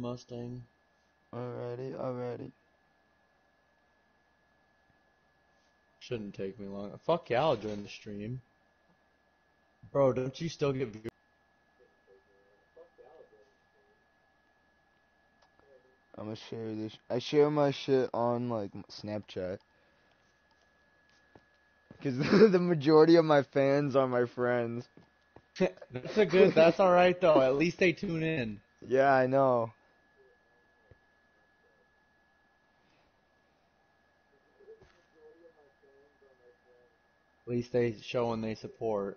Mustang. Alrighty, alrighty. Shouldn't take me long. Fuck yeah, I'll join the stream. Bro, don't you still get views? I'm gonna share this. I share my shit on like Snapchat. Cause the majority of my fans are my friends. that's a good. That's all right though. At least they tune in. Yeah, I know. At least they show and they support.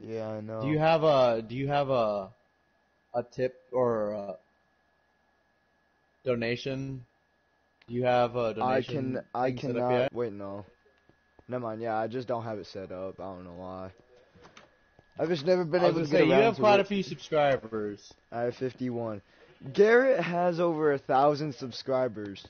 Yeah, I know. Do you have a Do you have a a tip or a donation? Do you have a donation? I can. I thing set up cannot. Wait, no. Never mind. Yeah, I just don't have it set up. I don't know why. I've just never been able gonna say get you have to quite it. a few subscribers. I have 51. Garrett has over a thousand subscribers.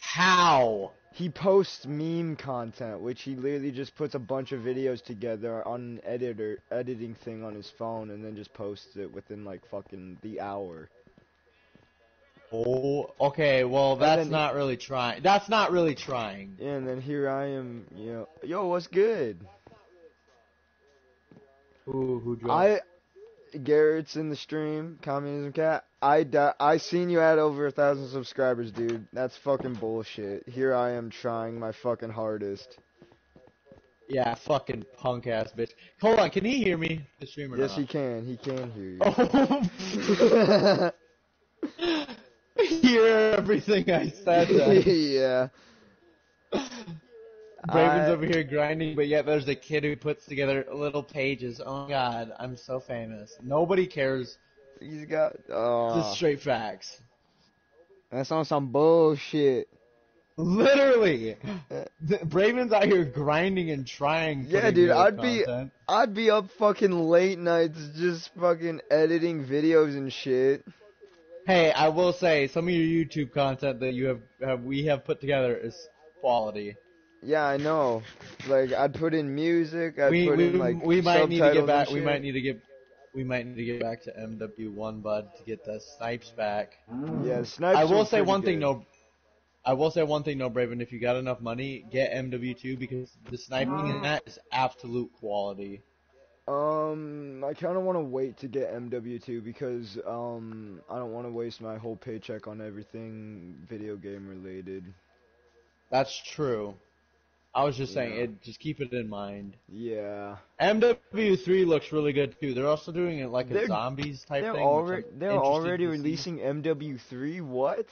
How? He posts meme content, which he literally just puts a bunch of videos together on an editor editing thing on his phone, and then just posts it within like fucking the hour. Oh, okay. Well, that's then- not really trying. That's not really trying. Yeah, and then here I am, you know, yo, what's good? Who who joined? I, Garrett's in the stream, communism cat. I di- I seen you at over a thousand subscribers, dude. That's fucking bullshit. Here I am trying my fucking hardest. Yeah, fucking punk ass bitch. Hold on, can he hear me? The streamer. Yes, he can. He can hear you. Oh, hear everything I said. Yeah. Braven's I- over here grinding, but yet there's a kid who puts together little pages. Oh god, I'm so famous. Nobody cares. He's got. Oh, Just straight facts. that's on some bullshit. Literally, The- Braven's out here grinding and trying. Yeah, dude, I'd be- I'd be up fucking late nights just fucking editing videos and shit. Hey, I will say some of your YouTube content that you have, have we have put together is quality. Yeah, I know. Like I'd put in music. I'd we put we, in like we might need to get back. We might need to get. We might need to get back to MW1, bud, to get the snipes back. Yeah, snipes. I will are say pretty one thing, good. no. I will say one thing, no, Braven. If you got enough money, get MW2 because the sniping in that is absolute quality. Um, I kind of want to wait to get MW2 because um, I don't want to waste my whole paycheck on everything video game related. That's true. I was just saying Yeah. it. Just keep it in mind. Yeah, MW3 looks really good too. They're also doing it like a They're- zombies type they're thing. already they're already see. releasing MW3. What?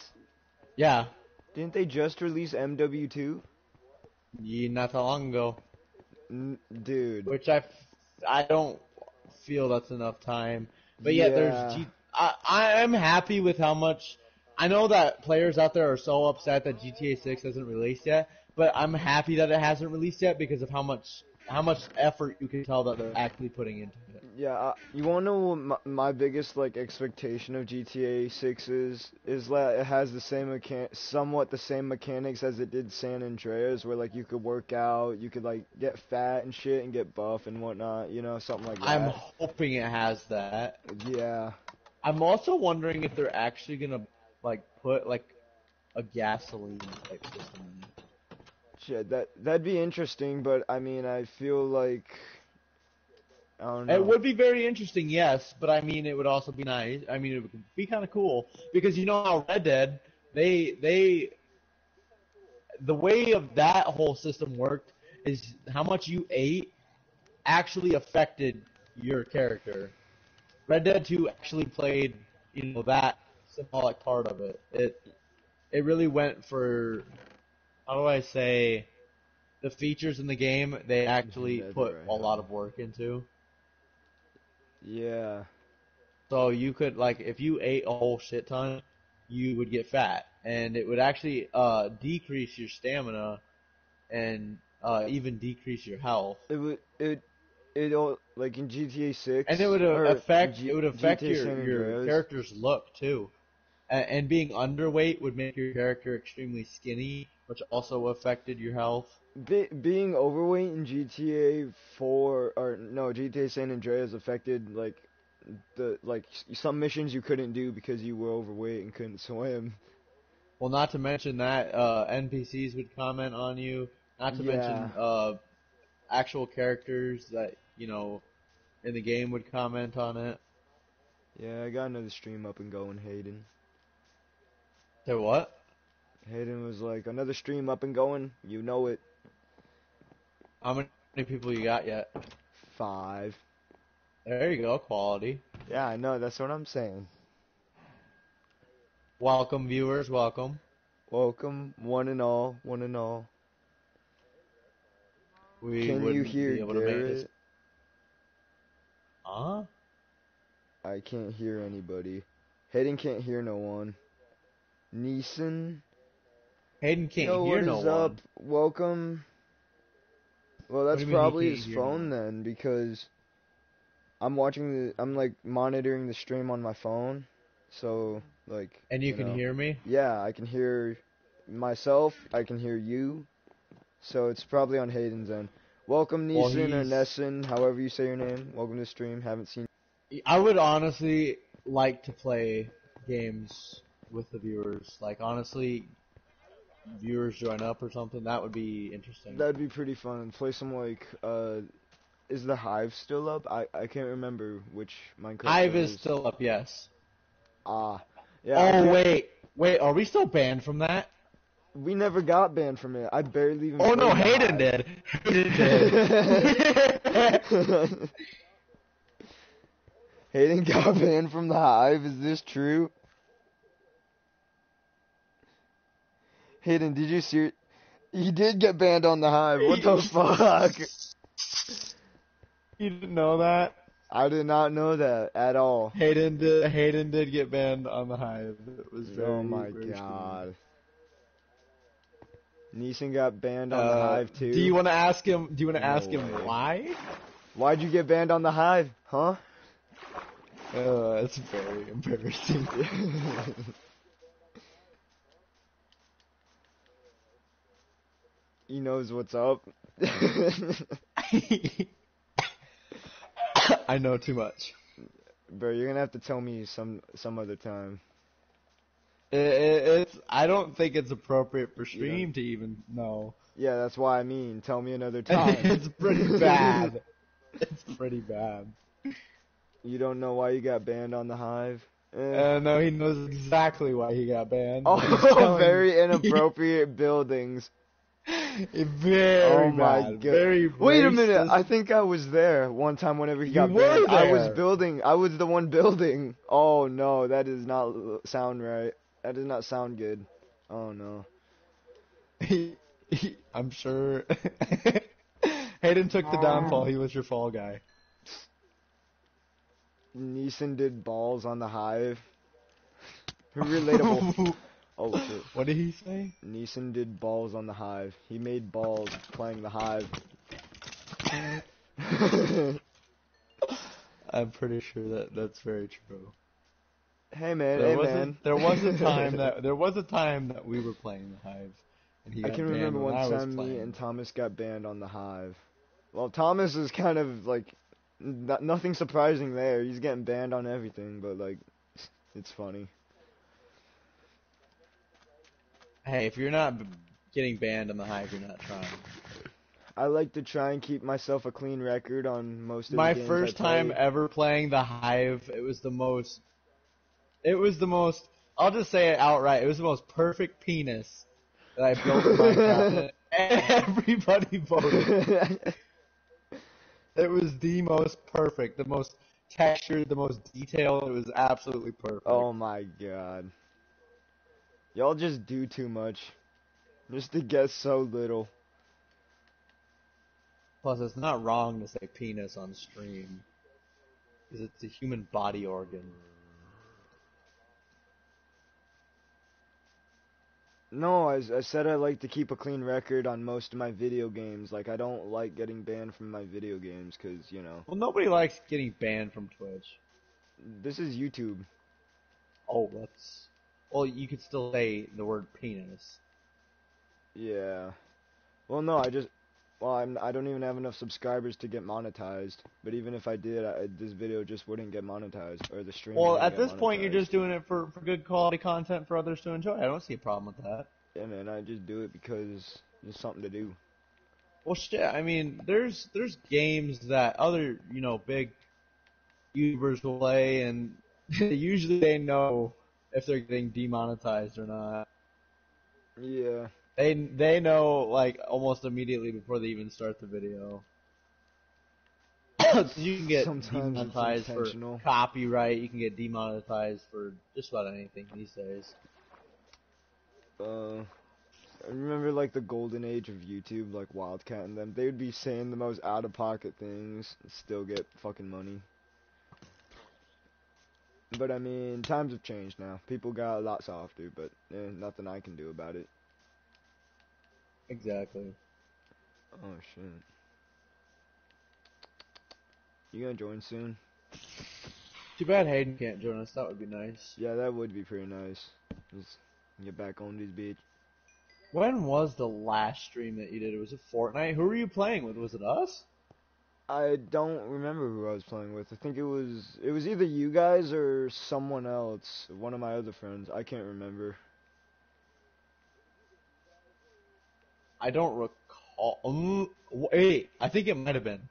Yeah, Didn't they just release MW2? yeah, not that long ago. N- dude. Which I, f- I don't feel that's enough time. But yet Yeah. there's G- I, I am happy with how much. I know that players out there are so upset that GTA 6 hasn't released yet, but I'm happy that it hasn't released yet because of how much how much effort you can tell that they're actually putting into it. Yeah, uh, you wanna know what my, my biggest like expectation of GTA 6 is? Is that it has the same mechan- somewhat the same mechanics as it did San Andreas, where like you could work out, you could like get fat and shit and get buff and whatnot, you know, something like that. I'm hoping it has that. Yeah, I'm also wondering if they're actually gonna like put like a gasoline type system. Shit, that that'd be interesting, but I mean, I feel like I don't know. It would be very interesting, yes, but I mean, it would also be nice. I mean, it would be kind of cool because you know how Red Dead, they they, the way of that whole system worked is how much you ate actually affected your character. Red Dead 2 actually played, you know, that symbolic part of it. It it really went for, how do I say, the features in the game they actually put right a lot of work into. Yeah, So you could like if you ate a whole shit ton, you would get fat, and it would actually uh, decrease your stamina, and uh, even decrease your health, it would it it all like in GTA 6, and it would affect G- it would affect GTA your your character's look too, and, and being underweight would make your character extremely skinny, which also affected your health. Be- being overweight in GTA 4 or no GTA San Andreas affected like the like some missions you couldn't do because you were overweight and couldn't swim. Well, not to mention that uh, NPCs would comment on you. Not to mention uh, actual characters that you know in the game would comment on it. Yeah, I got another stream up and going, Hayden. Say what? Hayden was like, another stream up and going. You know it. How many people you got yet? Five. There you go, quality. Yeah, I know. That's what I'm saying. Welcome, viewers. Welcome. Welcome, one and all, one and all. We Can you hear be able to make this. Garrett? Huh? I can't hear anybody. Hayden can't hear no one. Neeson. Hayden can't Yo, hear what no is one. up? Welcome. Well, What that's do you mean he probably can't his hear phone then, because I'm watching the, I'm like monitoring the stream on my phone, so like. And you, can know. hear me? Yeah, I can hear myself. I can hear you. So it's probably on Hayden's end. Welcome, Well, Neeson or he's- Nesson, however you say your name. Welcome to the stream. Haven't seen. I would honestly like to play games with the viewers. Like honestly, viewers join up or something. That would be interesting. That'd be pretty fun. Play some like. uh Is the Hive still up? I I can't remember which Minecraft. Hive server is still up, yes. Ah. Yeah. Oh wait, wait, are we still banned from that? We never got banned from it. I barely even. Oh no, Hayden Hive. did. Hayden did. Hayden got banned from the Hive. Is this true? Hayden, did you see? He did get banned on the Hive. What the fuck? You didn't know that? I did not know that at all. Hayden did. Hayden did get banned on the hive. It was very. oh my very god. Neeson got banned on the Uh, Hive too. Do you want to ask him? Do you want to No ask him why? Why'd you get banned on the Hive? Huh? Uh, it's very embarrassing. he knows what's up. I know too much. Bro, you're gonna have to tell me some some other time. It, it, it's. I don't think it's appropriate for stream to even know. Yeah, that's why I mean. Tell me another time. it's pretty bad. It's pretty bad. You don't know why you got banned on the Hive? Eh. Uh, no, he knows exactly why he got banned. Oh, very inappropriate buildings. very oh my bad. god. Very Wait a minute. I think I was there one time whenever he You got banned. I was building. I was the one building. Oh no, that does not sound right. That does not sound good. Oh no. He, he, I'm sure. Hayden took the ah. downfall. He was your fall guy. Neeson did balls on the Hive. Relatable. Oh shit. what did he say? Neeson did balls on the Hive. He made balls playing the Hive. I'm pretty sure that that's very true. hey man, There hey was man. a, there was a time that there was a time that we were playing the Hive, I can remember when one time me and Thomas got banned on the Hive. Well, Thomas is kind of like n- nothing surprising there. He's getting banned on everything, but like it's funny. Hey, if you're not getting banned on the Hive, you're not trying. I like to try and keep myself a clean record on most of My the games first time ever playing the Hive, it was the most. It was the most. I'll just say it outright. It was the most perfect penis that I built in and Everybody voted. It was the most perfect, the most textured, the most detailed. It was absolutely perfect. oh my god. Y'all just do too much. Just to get so little. Plus, it's not wrong to say penis on stream, because it's a human body organ. No, I, I said I like to keep a clean record on most of my video games. Like, I don't like getting banned from my video games because, you know, Well, nobody likes getting banned from Twitch. this is YouTube. Oh, that's. Well, you could still say the word penis. Yeah. Well, no, I just Well, I'm, I don't even have enough subscribers to get monetized. But even if I did, I, this video just wouldn't get monetized, or the stream. Well, at this point, you're just doing it for, for good quality content for others to enjoy. I don't see a problem with that. Yeah, man, I just do it because there's something to do. Well, shit. I mean, there's there's games that other you know big YouTubers will play, and usually they know if they're getting demonetized or not. Yeah. They they know like almost immediately before they even start the video. so you can get Sometimes demonetized for copyright. You can get demonetized for just about anything these days. Uh, I remember like the golden age of YouTube, like Wildcat and them. They would be saying the most out of pocket things, and still get fucking money. But I mean, times have changed now. People got a lot softer, but eh, nothing I can do about it. Exactly. Oh shit. You gonna join soon? Too bad Hayden can't join us. That would be nice. Yeah, that would be pretty nice. Just get back on this bitch. When was the last stream that you did? It was it Fortnite? Who were you playing with? Was it us? I don't remember who I was playing with. I think it was it was either you guys or someone else, one of my other friends. I can't remember. I don't recall. Um, wait, I think it might have been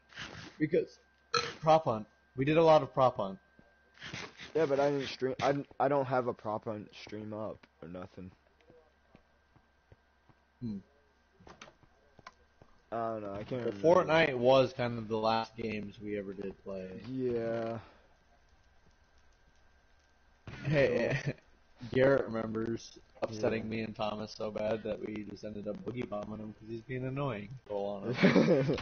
because prop hunt. We did a lot of prop hunt. Yeah, but I didn't stream. I I don't have a proper stream up or nothing. Hmm. I don't know. I can't. Remember. Fortnite was kind of the last games we ever did play. Yeah. Hey, Garrett remembers upsetting me and Thomas so bad that we just ended up boogie bombing him because he's being annoying. Roll on him.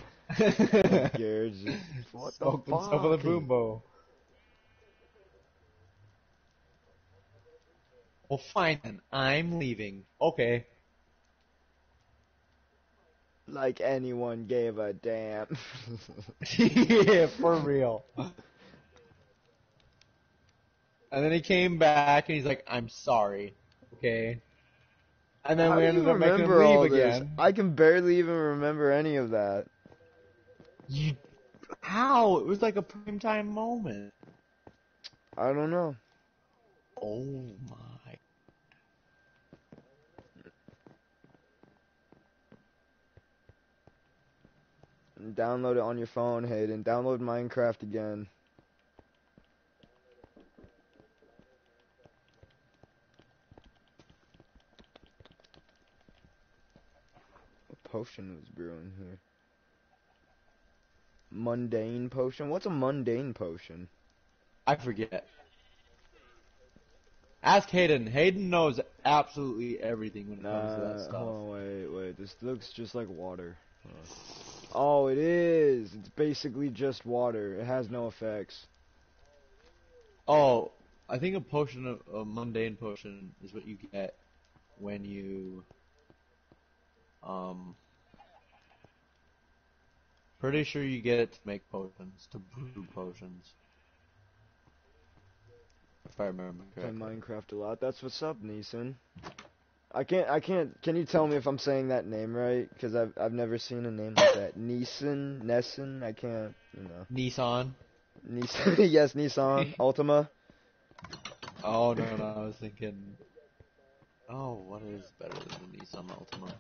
Garrett's just, what the fuck? stuff with a boom bow. Well, fine then. I'm leaving. Okay. Like anyone gave a damn. yeah, for real. And then he came back and he's like, "I'm sorry." Okay. And then How we ended up making him leave this? again. I can barely even remember any of that. You, how? It was like a prime time moment. I don't know. Oh my. Download it on your phone, Hayden. Download Minecraft again. What potion was brewing here? Mundane potion? What's a mundane potion? I forget. Ask Hayden. Hayden knows absolutely everything when it comes to that stuff. on, wait, wait. This looks just like water. Huh. Oh, it is. It's basically just water. It has no effects. Oh, I think a potion of a mundane potion is what you get when you um pretty sure you get it to make potions, to brew potions. If I remember Play correctly. Minecraft a lot. That's what's up, Neeson. I can't. I can't. Can you tell me if I'm saying that name right? Because I've I've never seen a name like that. Nissan, Nesson. I can't. You know. Nissan. Nissan. yes, Nissan Altima. Oh no no, I was thinking Oh, what is better than the Nissan Altima?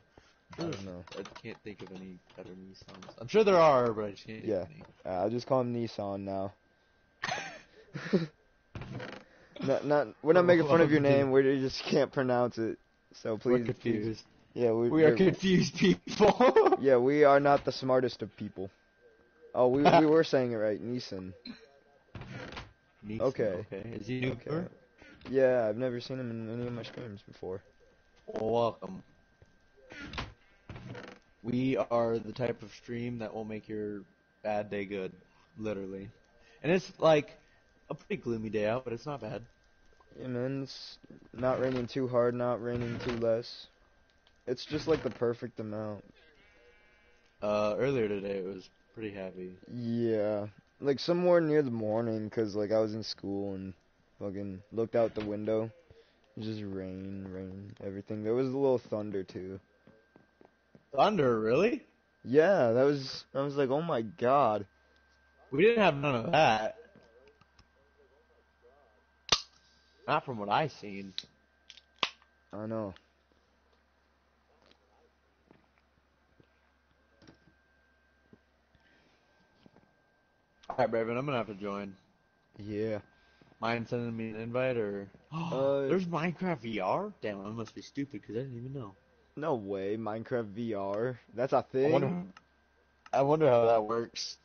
I don't know. I can't think of any better Nissans. I'm sure there are, but I just can't think Yeah. of any. Uh, I'll just call him Nissan now. not, not. We're not making fun of your name. We just can't pronounce it. So please. We're please- confused. Yeah, we, We are confused people. Yeah, we are not the smartest of people. Oh, we we were saying it right, Neeson. Okay. Okay. Is he new? Okay. Yeah, I've never seen him in any of my streams before. Welcome. We are the type of stream that will make your bad day good, literally. And it's like a pretty gloomy day out, but it's not bad. Yeah, man, it's not raining too hard, not raining too less. It's just like the perfect amount. Uh, earlier today it was pretty heavy. Yeah, like somewhere near the morning, cause like I was in school and fucking looked out the window, just rain, rain, everything. There was a little thunder too. Thunder, really? Yeah, that was. I was like, oh my god. We didn't have none of that. Not from what I seen. I know. Alright, Braven, I'm gonna have to join. Yeah. Mind sending me an invite or? Uh, There's Minecraft VR. Damn, I must be stupid because I didn't even know. No way, Minecraft VR. That's a thing. wonder. I wonder how that works.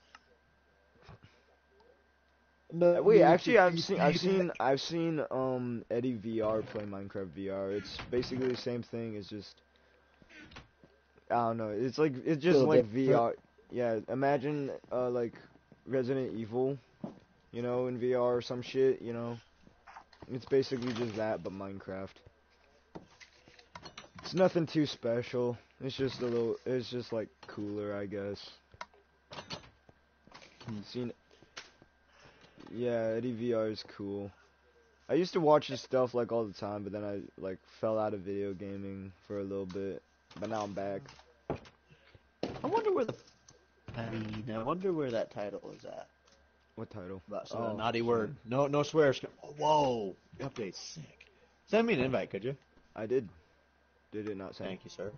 Uh, Wait, actually, I've seen, I've seen, I've seen, um, Eddie VR play Minecraft VR. It's basically the same thing. It's just, I don't know. It's like, it's just like. VR. Yeah, imagine, uh, like Resident Evil, you know, in VR or some shit. You know, it's basically just that, but Minecraft. It's nothing too special. It's just a little. It's just like cooler, I guess. Seen. Yeah, Eddie VR is cool. I used to watch his stuff like all the time, but then I like fell out of video gaming for a little bit. But now I'm back. I wonder where the. I mean, I wonder where that title is at. What title? That's Oh, a naughty word. No, no swears. Oh, whoa, the update's sick. Send me an invite, could you? I did. Did it not say? Thank you, sir.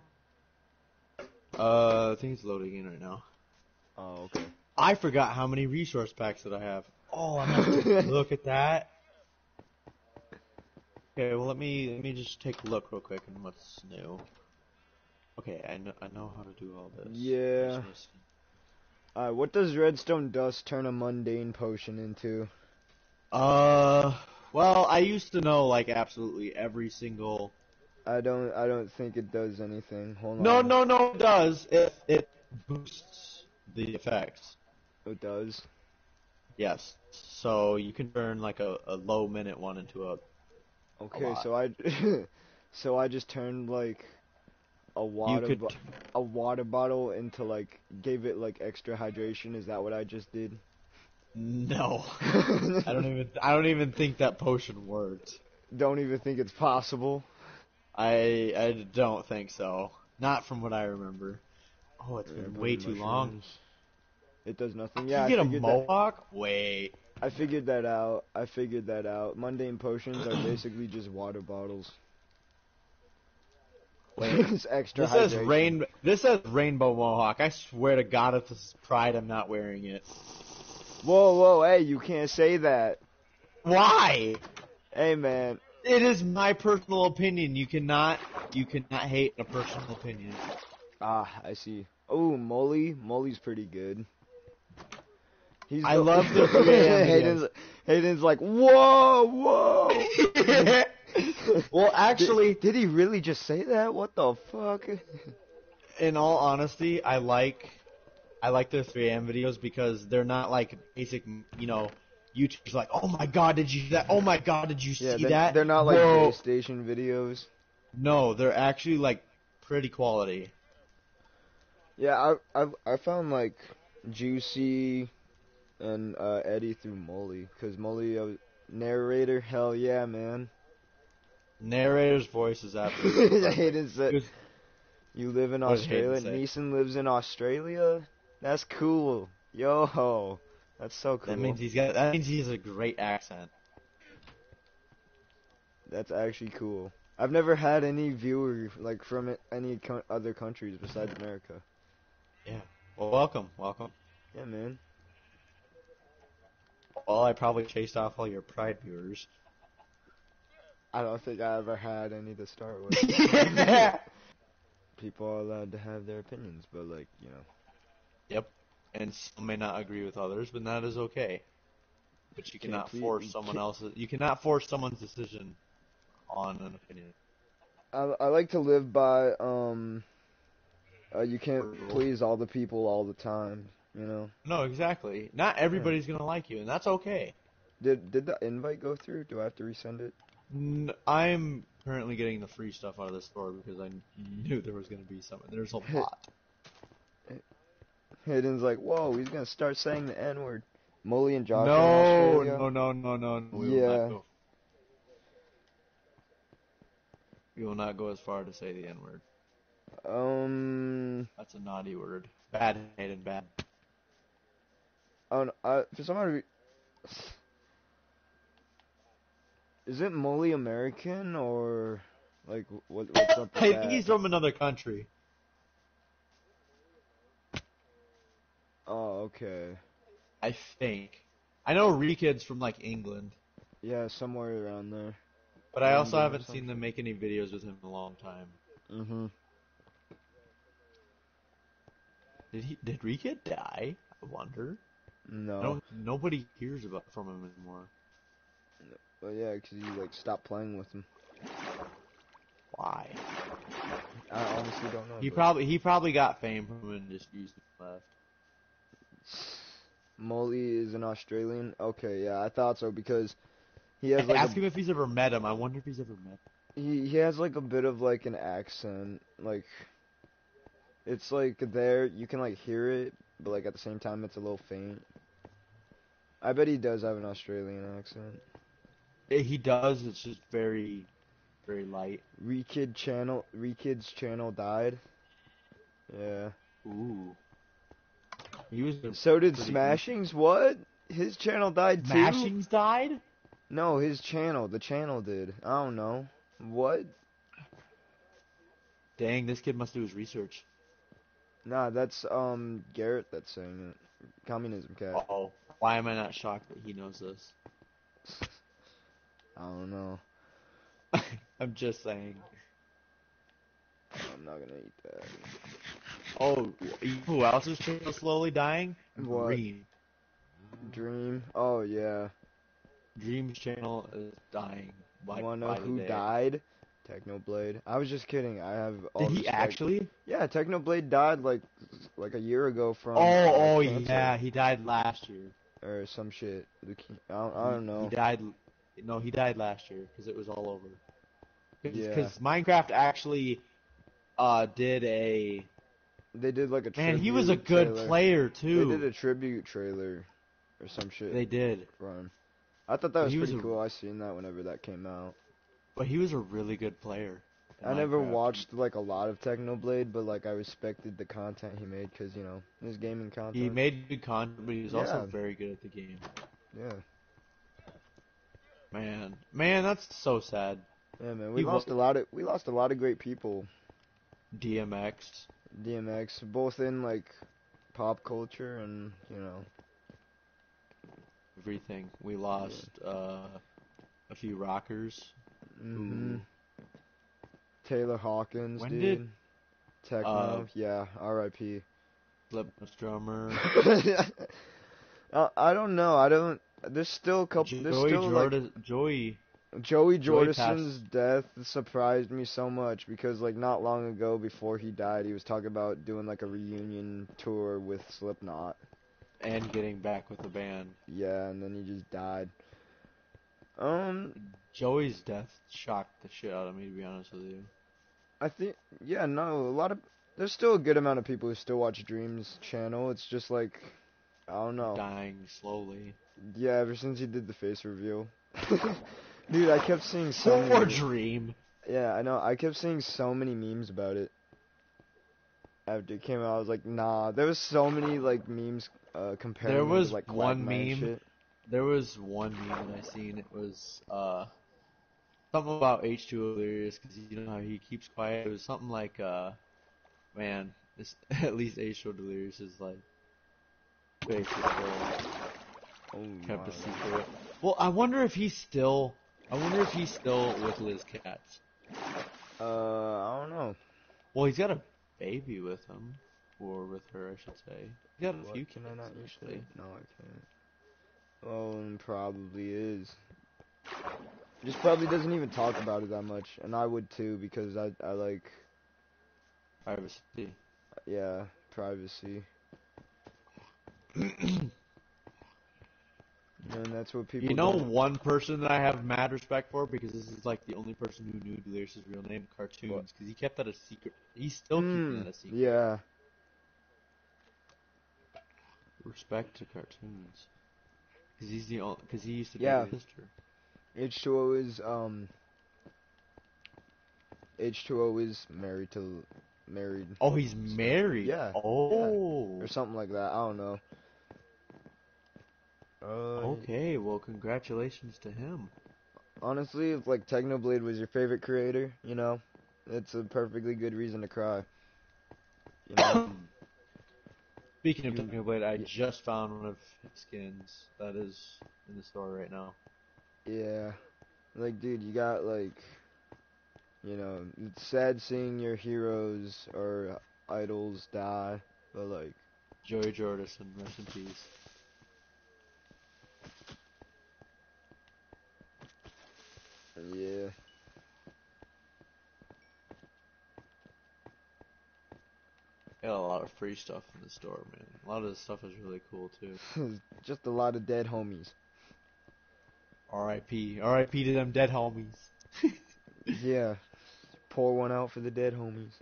Uh, I think it's loading in right now. Oh, okay. I forgot how many resource packs that I have. Oh, I'm gonna look at that. Okay, well let me let me just take a look real quick and what's new. Okay, I know I know how to do all this. Yeah. Alright, what does redstone dust turn a mundane potion into? Uh, well, I used to know like absolutely every single. I don't. I don't think it does anything. Hold No, on. no, no, it does. It it boosts the effects. It does. Yes. So you can turn like a, a low minute one into a Okay, lot. so I. so I just turned like a water a water bottle into like gave it like extra hydration. Is that what I just did? no. I don't even I don't even think that potion worked. Don't even think it's possible. I I don't think so. Not from what I remember. Oh, it's been way too long. It does nothing. Yeah, you I get a figured that- mohawk? Wait. I figured that out. I figured that out. Mundane potions are basically just water bottles. Wait. it's extra This says rain. This says rainbow mohawk. I swear to God, if this is pride, I'm not wearing it. Whoa, whoa, hey, you can't say that. Why? Hey, man. It is my personal opinion. You cannot. You cannot hate a personal opinion. Ah, I see. Oh, Molly. Molly's pretty good. He's I love the 3 a.m. Hayden's, Hayden's like, whoa, whoa. well, actually, did, did he really just say that? What the fuck? in all honesty, I like I like their 3am videos because they're not like basic, you know, YouTube's like, oh my god, did you see that? Oh my god, did you Yeah, see they're, that? they're not like Whoa. PlayStation videos. No, they're actually like pretty quality. Yeah, I I I found like Juicy and uh, Eddie through Molly, cause Molly uh, narrator, hell yeah, man. Narrator's voice is absolutely perfect. Hayden said, Good. "You live in Australia. Neeson lives in Australia. That's cool, yo. That's so cool. That means he's got. That means he has a great accent. That's actually cool. I've never had any viewer like from any co- other countries besides America. Yeah. Well, welcome, welcome. Yeah, man. Well, I probably chased off all your Pride viewers. I don't think I ever had any to start with. People are allowed to have their opinions, but like you know. Yep. And some may not agree with others, but that is okay. But you cannot force someone else's. You cannot force someone's decision on an opinion. I I like to live by um. Uh, you can't please all the people all the time. You know. No, exactly. Not everybody's gonna like you, and that's okay. Did did the invite go through? Do I have to resend it? N- I'm currently getting the free stuff out of the store because I knew there was gonna be some. There's a lot. Hayden's like, whoa, he's gonna start saying the N word. Molly and Josh. No, no, no, no, no, no. We will Yeah. not go. We will not go as far to say the N word. Um. That's a naughty word. Bad, Hayden, bad. Oh, no, I, for some reason, is it Molly American or like what? What's up I that? think he's from another country. Oh, okay. I think. I know Rekid's from like England, Yeah, somewhere around there. but I also haven't seen them make any videos with him in a long time. Mhm. Did he? Did Rekid die? I wonder. No. No, nobody hears about from him anymore. Well, yeah, because you like stopped playing with him. Why? I honestly don't know. He but- probably he probably got fame from him and just used it left. Molly is an Australian. Okay, yeah, I thought so because he has like Ask a, him if he's ever met him. I wonder if he's ever met. Him. he he has like a bit of like an accent. Like it's like there you can like hear it, but like at the same time it's a little faint. I bet he does have an Australian accent. He does. It's just very, very light. Rekid channel Rekid's channel died. Yeah. Ooh. He was. So did Smashings. What? His channel died too. Smashings died. No, his channel. The channel did. I don't know. What? Dang, this kid must do his research. Nah, that's um Garrett that's saying it. Communism cat. Oh, why am I not shocked that he knows this? I don't know. I'm just saying. I'm not gonna eat that. Oh, who else is channel slowly dying? What? Dream. Dream. Oh yeah. Dream's channel is dying. Like, you wanna know who day. died? Technoblade. I was just kidding. I have. All Did he actually? Yeah, Technoblade died like like a year ago from. Oh, uh, oh yeah, he died last year. Or some shit. I don't, I don't know. He died. No, he died last year because it was all over. Yeah. Because Minecraft actually uh did a They did like a. man. He was a good trailer. player too. They did a tribute trailer, or some shit. They did, run. I thought that was He was pretty a- cool. I seen that whenever that came out. But he was a really good player. I never Minecraft. watched like a lot of Technoblade, but like I respected the content he made because you know his gaming content. He made good content, but he was also very good at the game. yeah, Man, man, that's so sad. yeah, man. We He lost a lot of we lost a lot of great people. DMX. DMX, both in like pop culture and you know. everything. We lost uh, a few rockers. Hmm Taylor Hawkins, When dude. did- Techno, uh, yeah, R.I.P. Slipknot's drummer. uh, I don't know. I don't. There's still a couple. There's Joey still like Jordan, Joey. Joey Joey Jordison's death surprised me so much because like not long ago before he died, he was talking about doing like a reunion tour with Slipknot. and getting back with the band. Yeah, and then he just died. Um, Joey's death shocked the shit out of me, to be honest with you. I think yeah, no, a lot of there's still a good amount of people who still watch Dream's channel. It's just like I don't know. Dying slowly. Yeah, ever since he did the face reveal. Dude, I kept seeing so Poor many Dream. Yeah, I know. I kept seeing so many memes about it. After it came out, I was like, nah. There was so many like memes uh, comparing. There was like one meme. There was one meme that I seen. It was uh something about H2O Delirious because you know how he keeps quiet. It was something like uh man, this at least H2O Delirious is like basically Oh kept my a secret. Well, I wonder if he's still. I wonder if he's still with Liz Katz. Uh, I don't know. Well, he's got a baby with him, or with her, I should say. He's got a What, few can kids. I not actually. No, I can't. Well, and probably is. Just probably doesn't even talk about it that much, and I would too because I I like Privacy. yeah privacy. And that's what people. You know don't- one person that I have mad respect for because this is like the only person who knew Delirious' real name, Cartoonz, because he kept that a secret. He's still keeping Mm, that a secret. Yeah. Respect to Cartoonz, because he's the only. Because he used to be Yeah. his sister. H2O is um H2O is married to married Oh, he's married. Yeah, Oh. or something like that. I don't know. Uh, Okay. Well, congratulations to him. honestly, if like Technoblade was your favorite creator, you know, it's a perfectly good reason to cry. You know, Speaking of Technoblade, I just found one of his skins that is in the store right now. Yeah, like dude, you got like, you know, it's sad seeing your heroes or idols die, but like, Joey Jordison, rest in peace. yeah, Got a lot of free stuff in the store, man. A lot of this stuff is really cool too. just a lot of dead homies. R.I.P. R.I.P. to them dead homies. Yeah, pour one out for the dead homies.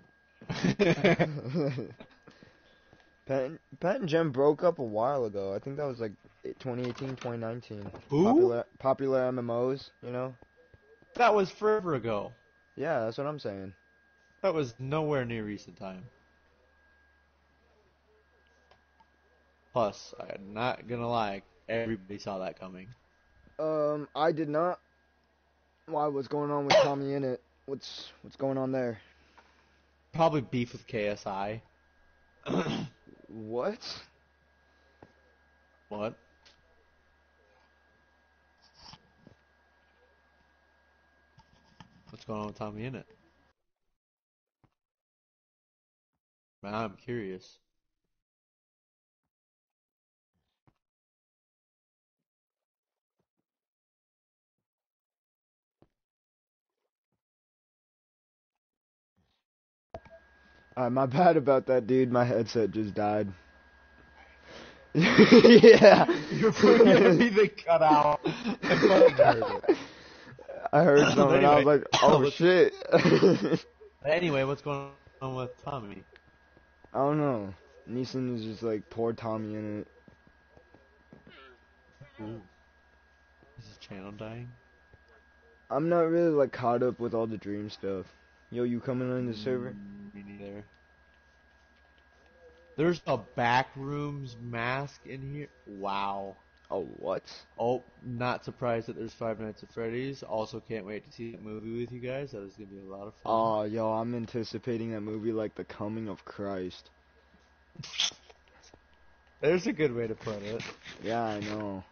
Pat, Pat and Jen broke up a while ago. I think that was like 2018, 2019. Who? Popular, PopularMMOs, you know? that was forever ago. Yeah, that's what I'm saying. That was nowhere near recent time. Plus, I'm not gonna lie, everybody saw that coming. Um, I did not. Why? What's going on with TommyInnit? What's what's going on there? Probably beef with KSI. What? what? What's going on with TommyInnit? Man, I'm curious. Uh, my bad about that, dude. My headset just died. yeah. You're gonna be the cutout. I heard it. I heard something. and I was like, oh shit. Anyway, what's going on with Tommy? I don't know. Neeson is just like poor TommyInnit. Ooh. Is his channel dying? I'm not really like caught up with all the dream stuff. Yo, you coming on the server? Me neither. There's a backrooms mask in here. Wow. Oh, what? Oh, not surprised that there's Five Nights at Freddy's. Also, can't wait to see that movie with you guys. That is gonna be a lot of fun. Oh, yo, I'm anticipating that movie like the coming of Christ. There's a good way to put it. Yeah, I know.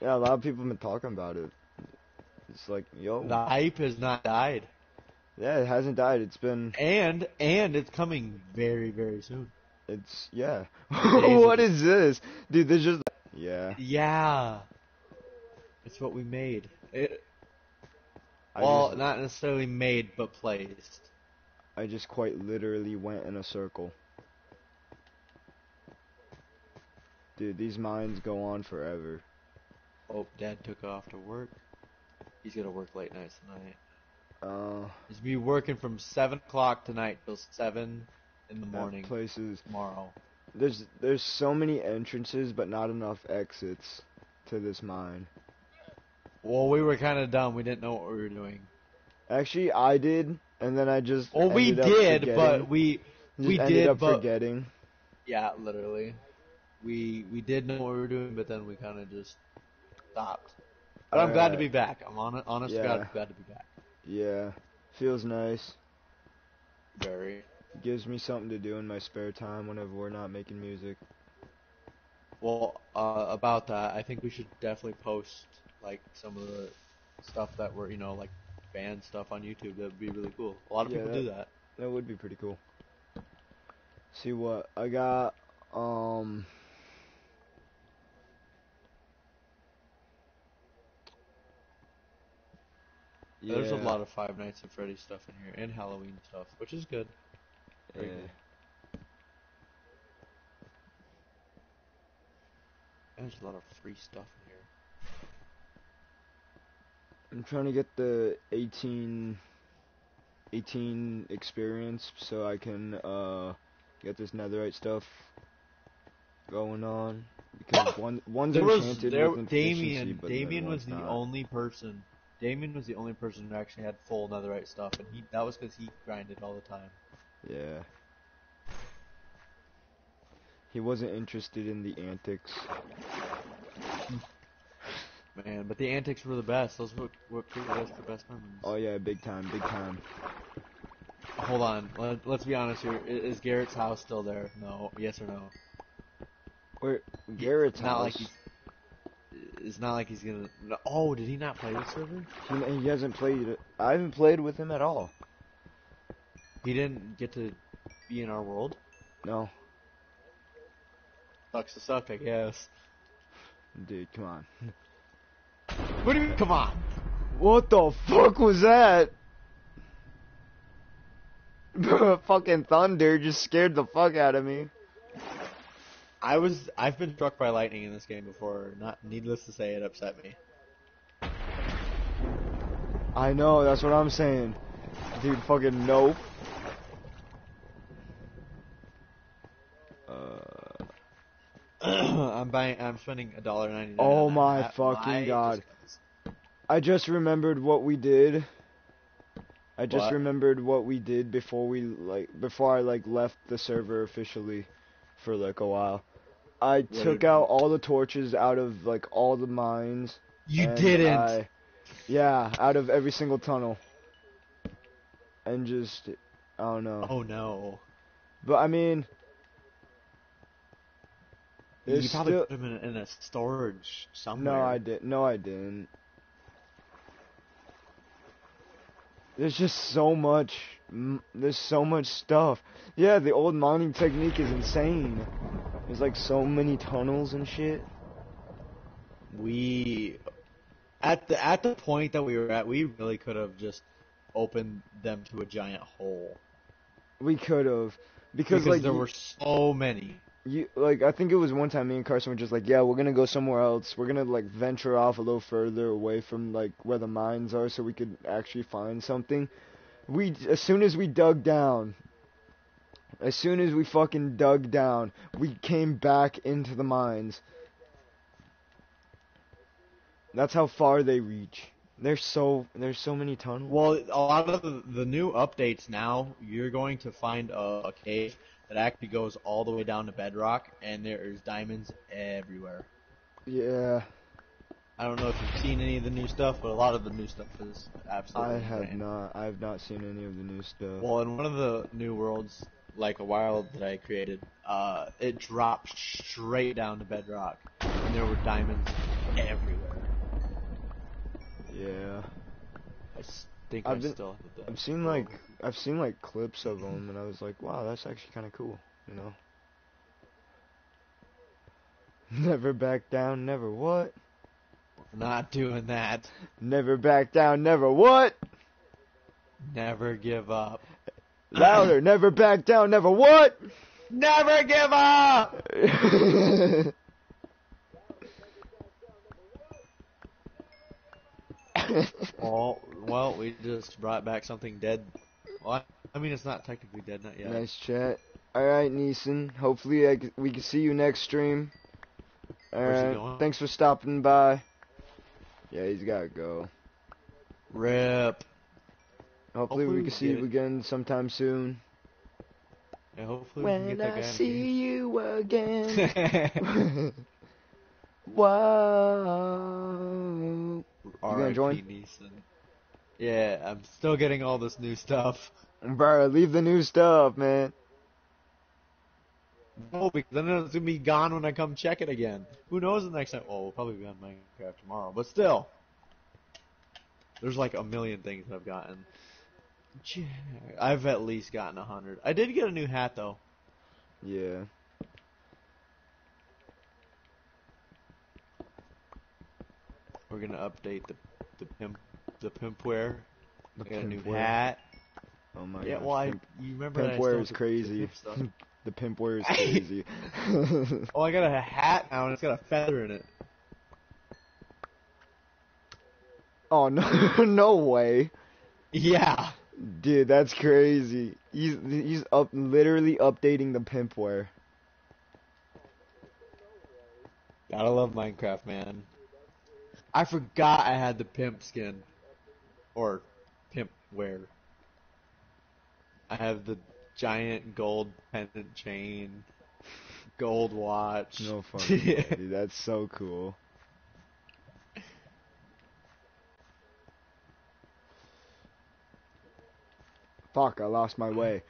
Yeah, a lot of people have been talking about it. It's like, yo, The hype has not died, yeah, it hasn't died. It's been, and and it's coming very very soon. it's, yeah. What is this? Dude, This just, yeah. Yeah, it's what we made. It, I well, just, not necessarily made, but placed. I just quite literally went in a circle. Dude, these mines go on forever. Oh, Dad took off to work. He's gonna work late nights tonight. Uh, He's gonna be working from seven o'clock tonight till seven in the that morning places. tomorrow. There's there's so many entrances, but not enough exits to this mine. Well, we were kind of dumb. We didn't know what we were doing. Actually, I did, and then I just Well, we did, but we we ended did, up but- forgetting. yeah, literally, we we did know what we were doing, but then we kind of just stopped. But I'm glad to Uh, be back. I'm on honest yeah. God, glad to be back. Yeah, feels nice. Very. Gives me something to do in my spare time whenever we're not making music. Well, uh, about that, I think we should definitely post like some of the stuff that we're, you know, like band stuff on YouTube. That would be really cool. A lot of Yeah, people that- do that. That would be pretty cool. See what I got. Um. There's a lot of Five Nights at Freddy's stuff in here and Halloween stuff, which is good. Very yeah. good. There's a lot of free stuff in here. I'm trying to get the 18, 18 experience so I can uh get this netherite stuff going on because one one's There was enchanted there efficiency, Damien. Damien was the only person. Damien was the only person who actually had full netherite stuff, and he that was because he grinded all the time. Yeah. He wasn't interested in the antics. Man, but the antics were the best. Those were what created us the best memories. Oh yeah, big time, big time. Hold on. Let, let's be honest here. Is, Garrett's house still there? No. Yes or no? Where Garrett's Not like house. he's. It's not like he's gonna. Oh, did he not play this server? He, he hasn't played. I haven't played with him at all. He didn't get to be in our world. No, Sucks to suck, I guess. dude, come on. What do you mean? Come on. What the fuck was that? Fucking thunder just scared the fuck out of me. I was. I've been struck by lightning in this game before. Not needless to say, it upset me. I know, that's what I'm saying. Dude, fucking nope. Uh, I'm buying. I'm spending a dollar ninety nine. Oh my fucking God. I just remembered what we did. I just What? remembered what we did before we like before I like left the server officially for like a while. I took out all the torches out of like all the mines. You didn't. I- yeah, out of every single tunnel. And just I don't know. Oh no. But I mean You probably still- put them in, in a storage somewhere. No, I didn't. No, I didn't. There's just so much. m- There's so much stuff. Yeah, the old mining technique is insane. There's like so many tunnels and shit. We at the at the point that we were at, we really could have just opened them to a giant hole We could have because, because like there you, were so many. you like I think it was one time me and Carson were just like, yeah, we're gonna go somewhere else. We're gonna like venture off a little further away from like where the mines are, so we could actually find something. We as soon as we dug down, as soon as we fucking dug down, we came back into the mines. That's how far they reach. There's so there's so many tunnels. Well, a lot of the, the new updates now, you're going to find a, a cave that actually goes all the way down to bedrock, and there's diamonds everywhere. Yeah, I don't know if you've seen any of the new stuff, but a lot of the new stuff is absolutely I have insane. not. I have not seen any of the new stuff. Well, in one of the new worlds, like a while that I created, uh, it dropped straight down to bedrock, and there were diamonds everywhere. yeah. I think I've I been- still have. I've seen like I've seen like clips of them, and I was like, wow, that's actually kind of cool, you know. Never back down, never what? Not doing that. Never back down, never what? Never give up. Louder, never back down, never what? Never give up. Oh, well, we just brought back something dead. Well, I mean, it's not technically dead, not yet. nice chat. All right, Neeson. Hopefully, I c we can see you next stream. All Where's he right. going? Thanks for stopping by. Yeah, he's gotta go. Rip. Hopefully, Hopefully we we can see you it. again sometime soon. Yeah, hopefully we can When get that I guy see you again. again. Wow. gonna join? Neeson. Yeah, I'm still getting all this new stuff. Bro, leave the new stuff, man. No, because then it's gonna be gone when I come check it again. Who knows the next time? Oh, we'll probably be on Minecraft tomorrow, but still, there's like a million things that I've gotten. Yeah, I've at least gotten a hundred. I did get a new hat though. Yeah. We're gonna update the the pimp the pimp wear. The I got a new wear. hat. Oh my god. yeah, gosh. well, I pimp, you remember pimp that I is have the- the crazy. the pimp wear is crazy. Oh, I got a hat now and it's got a feather in it. oh no, no way, Yeah. Dude, that's crazy. He's he's up literally updating the pimp wear. Gotta love Minecraft, man. I forgot I had the pimp skin. Or pimp wear. I have the giant gold pendant chain, gold watch. No way, dude. That's so cool. Fuck, I lost my way.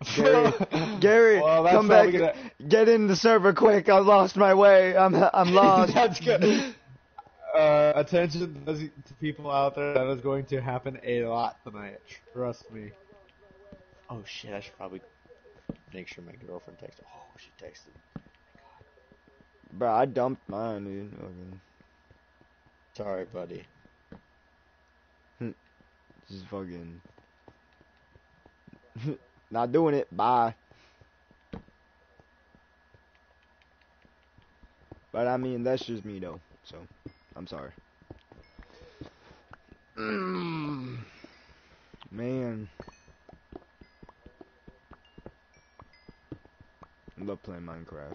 Gary, Gary, Well, come back. gonna- Get in the server quick. I lost my way. I'm I'm lost. That's good. Uh, attention to people out there. That is going to happen a lot tonight. Trust me. Oh shit! I should probably make sure my girlfriend texted. Oh, she texted. Bro, I dumped mine, dude. Fucking, Sorry, buddy. just fucking. Not doing it. Bye. But I mean, that's just me though. So, I'm sorry. Mm. Man. I love playing Minecraft.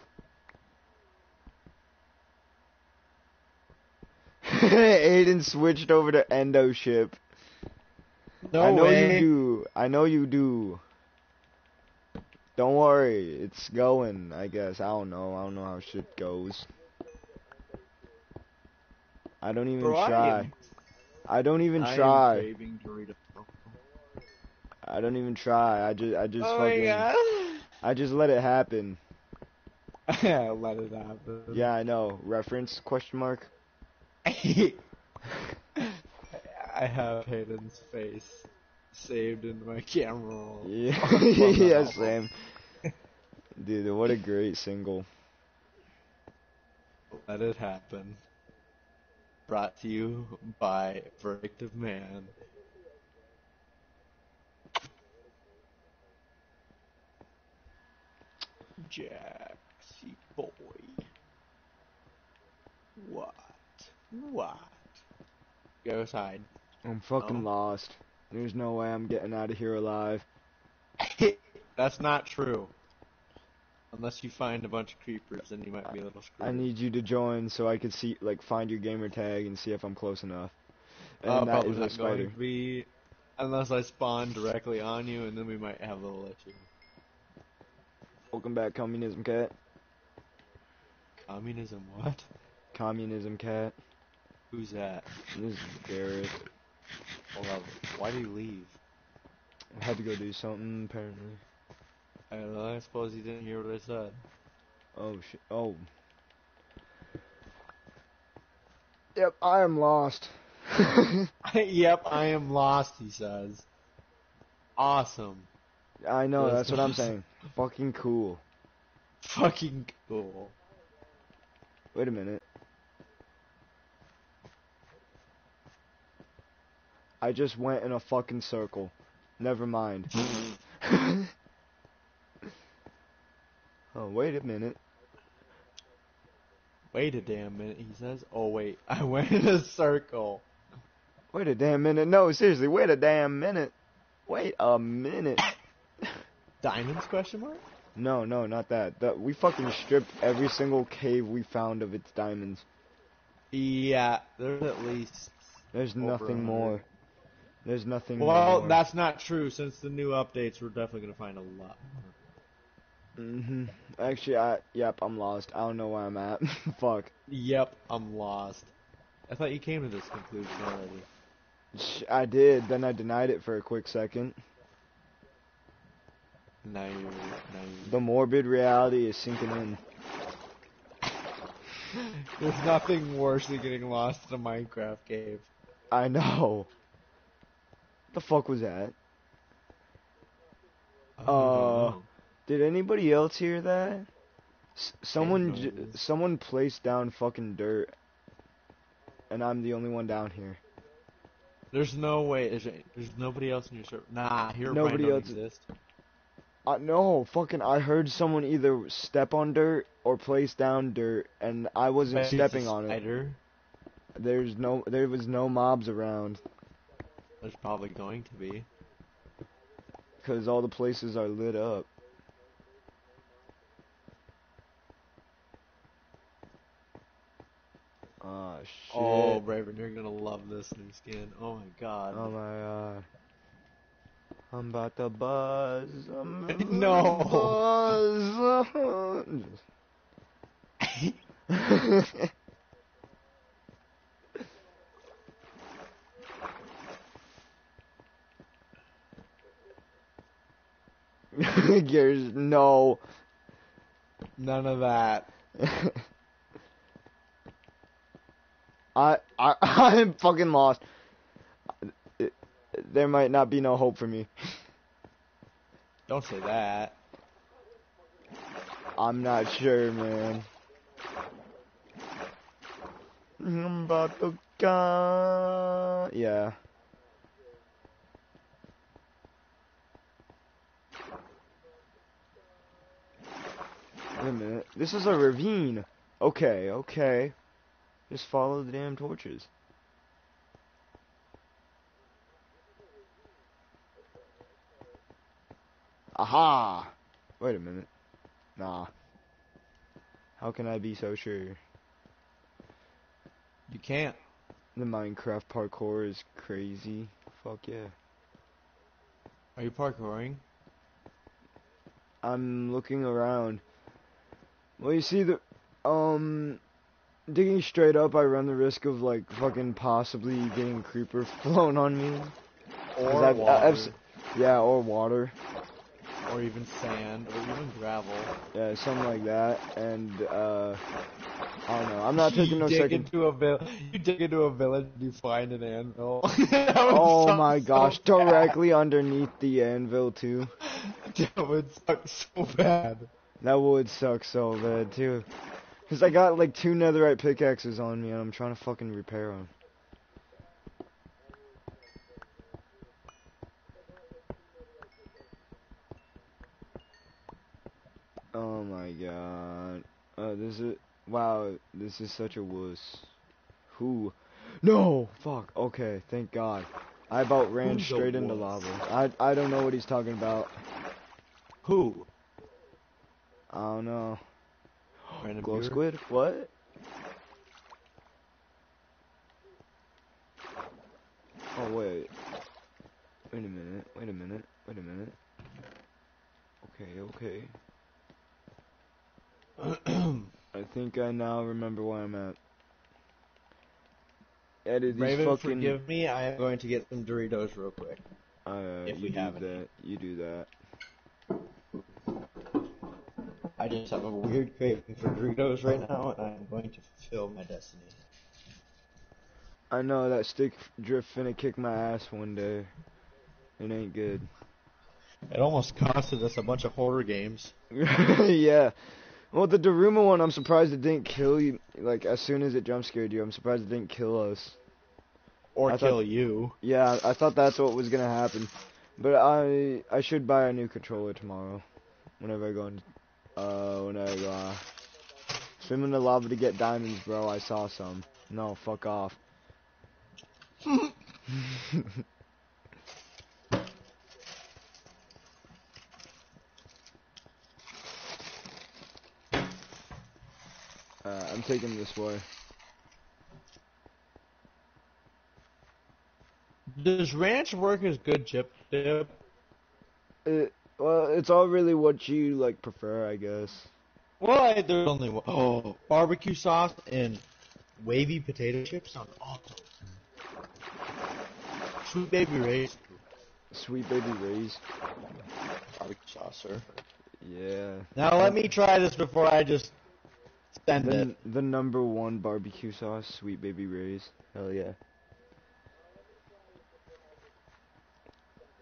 Aiden switched over to Endo ship. No I know way. you do. I know you do. Don't worry, it's going. I guess I don't know. I don't know how shit goes. I don't even Bro, I try. am- I don't even I try. I don't even try. I just, I just Oh fucking. I just let it happen. Let it happen. Yeah, I know. Reference question mark. I have Hayden's face saved in my camera. roll. Yeah, yeah, same. Dude, what a great single. Let it happen. Brought to you by Verdict of Man. Jaxie boy. What? What? Go side. I'm fucking Oh. lost. There's no way I'm getting out of here alive. That's not true. Unless you find a bunch of creepers, then you might be a little screwed. I need you to join so I can see, like, find your gamer tag and see if I'm close enough. And uh, that a not going spider. be unless I spawn directly on you, and then we might have a little issue. Welcome back, communism cat. Communism, what? Communism cat. Who's that? This is Garrett. Hold on. Why did he leave? I had to go do something, apparently. I don't know. I suppose he didn't hear what I said. Oh, shit. Oh. Yep, I am lost. yep, I am lost. He says. Awesome. I know, That's that's what I'm saying. Fucking cool. Fucking cool. Wait a minute. I just went in a fucking circle. Never mind. oh, wait a minute. Wait a damn minute, he says. Oh wait, I went in a circle. Wait a damn minute. No, seriously, wait a damn minute. Wait a minute. Diamonds? Question mark. No, no, not that. That we fucking stripped every single cave we found of its diamonds. Yeah, there's at least. There's nothing 100. more. There's nothing Well, more. that's not true. Since the new updates, we're definitely gonna find a lot. more. hmm Actually, I yep, I'm lost. I don't know where I'm at. Fuck. Yep, I'm lost. I thought you came to this conclusion already. I did. Then I denied it for a quick second. Now you're, now you're... The morbid reality is sinking in. There's nothing worse than getting lost in a Minecraft cave. I know. The fuck was that? Uh. Did anybody else hear that? S- someone, someone placed down fucking dirt, and I'm the only one down here. There's no way. There's, there's nobody else in your server. Nah, here Nobody else- exist. Uh, no, fucking, I heard someone either step on dirt or place down dirt, and I wasn't stepping on it. There's no, there was no mobs around, There's probably going to be. cause all the places are lit up. Ah shit. Oh, Braven, you're gonna love this new skin. Oh my god. Oh my god. Oh I'm about to buzz. I'm about to No. buzz. Gears, no. None of that. I I I'm fucking lost. There might not be no hope for me. Don't say that. I'm not sure, man. I'm about to go. Yeah. Wait a minute. This is a ravine. Okay, okay. Just follow the damn torches. Aha! Wait a minute. Nah. How can I be so sure? You can't. The Minecraft parkour is crazy. Fuck yeah. Are you parkouring? I'm looking around. Well, you see the, um, digging straight up, I run the risk of like fucking possibly getting a creeper flown on me. Or I've- water, I've Yeah, or water. or even sand, or even gravel. Yeah, something like that. And uh, I don't know. I'm not taking you no dig second. Into a vil- you dig into a village and you find an anvil. Oh my gosh, directly underneath the anvil too. That would suck so bad. That would suck so bad too. Cause I got like two netherite pickaxes on me and I'm trying to fucking repair them. Oh my god. Uh, this is wow. This is such a wuss. Who? No. Fuck. Okay. Thank God. I about ran Who's straight into lava. I I don't know what he's talking about. Who? I don't know. Random Glow viewer? squid? What? Oh wait. Wait a minute. Wait a minute. Wait a minute. Okay, okay. I think I now remember where I'm at. Edit these Raven, fucking. forgive me. I am going to get some Doritos real quick. Uh, if you we do have that. You do that. I just have a weird craving for Doritos right now, and I'm going to fulfill my destiny. I know that stick drift finna kick my ass one day. It ain't good. It almost costed us a bunch of horror games. yeah. Well, the Daruma one, I'm surprised it didn't kill you. Like as soon as it jump scared you, I'm surprised it didn't kill us. Or I kill thought- you. Yeah, I thought that's what was gonna happen. But I I should buy a new controller tomorrow. Whenever I go in, uh, whenever I uh, swim in the lava to get diamonds, bro. I saw some. No, fuck off. Uh, I'm taking this way. Does ranch work as good chip dip? It, well, it's all really what you like prefer, I guess. Well, I, there's only one. Oh, barbecue sauce and wavy potato chips sound awesome. Sweet Baby Ray's. Sweet Baby Ray's. Barbecue sauce, sir. Yeah. Now let me try this before I just send The, it. the number one barbecue sauce, Sweet Baby Ray's. Hell yeah.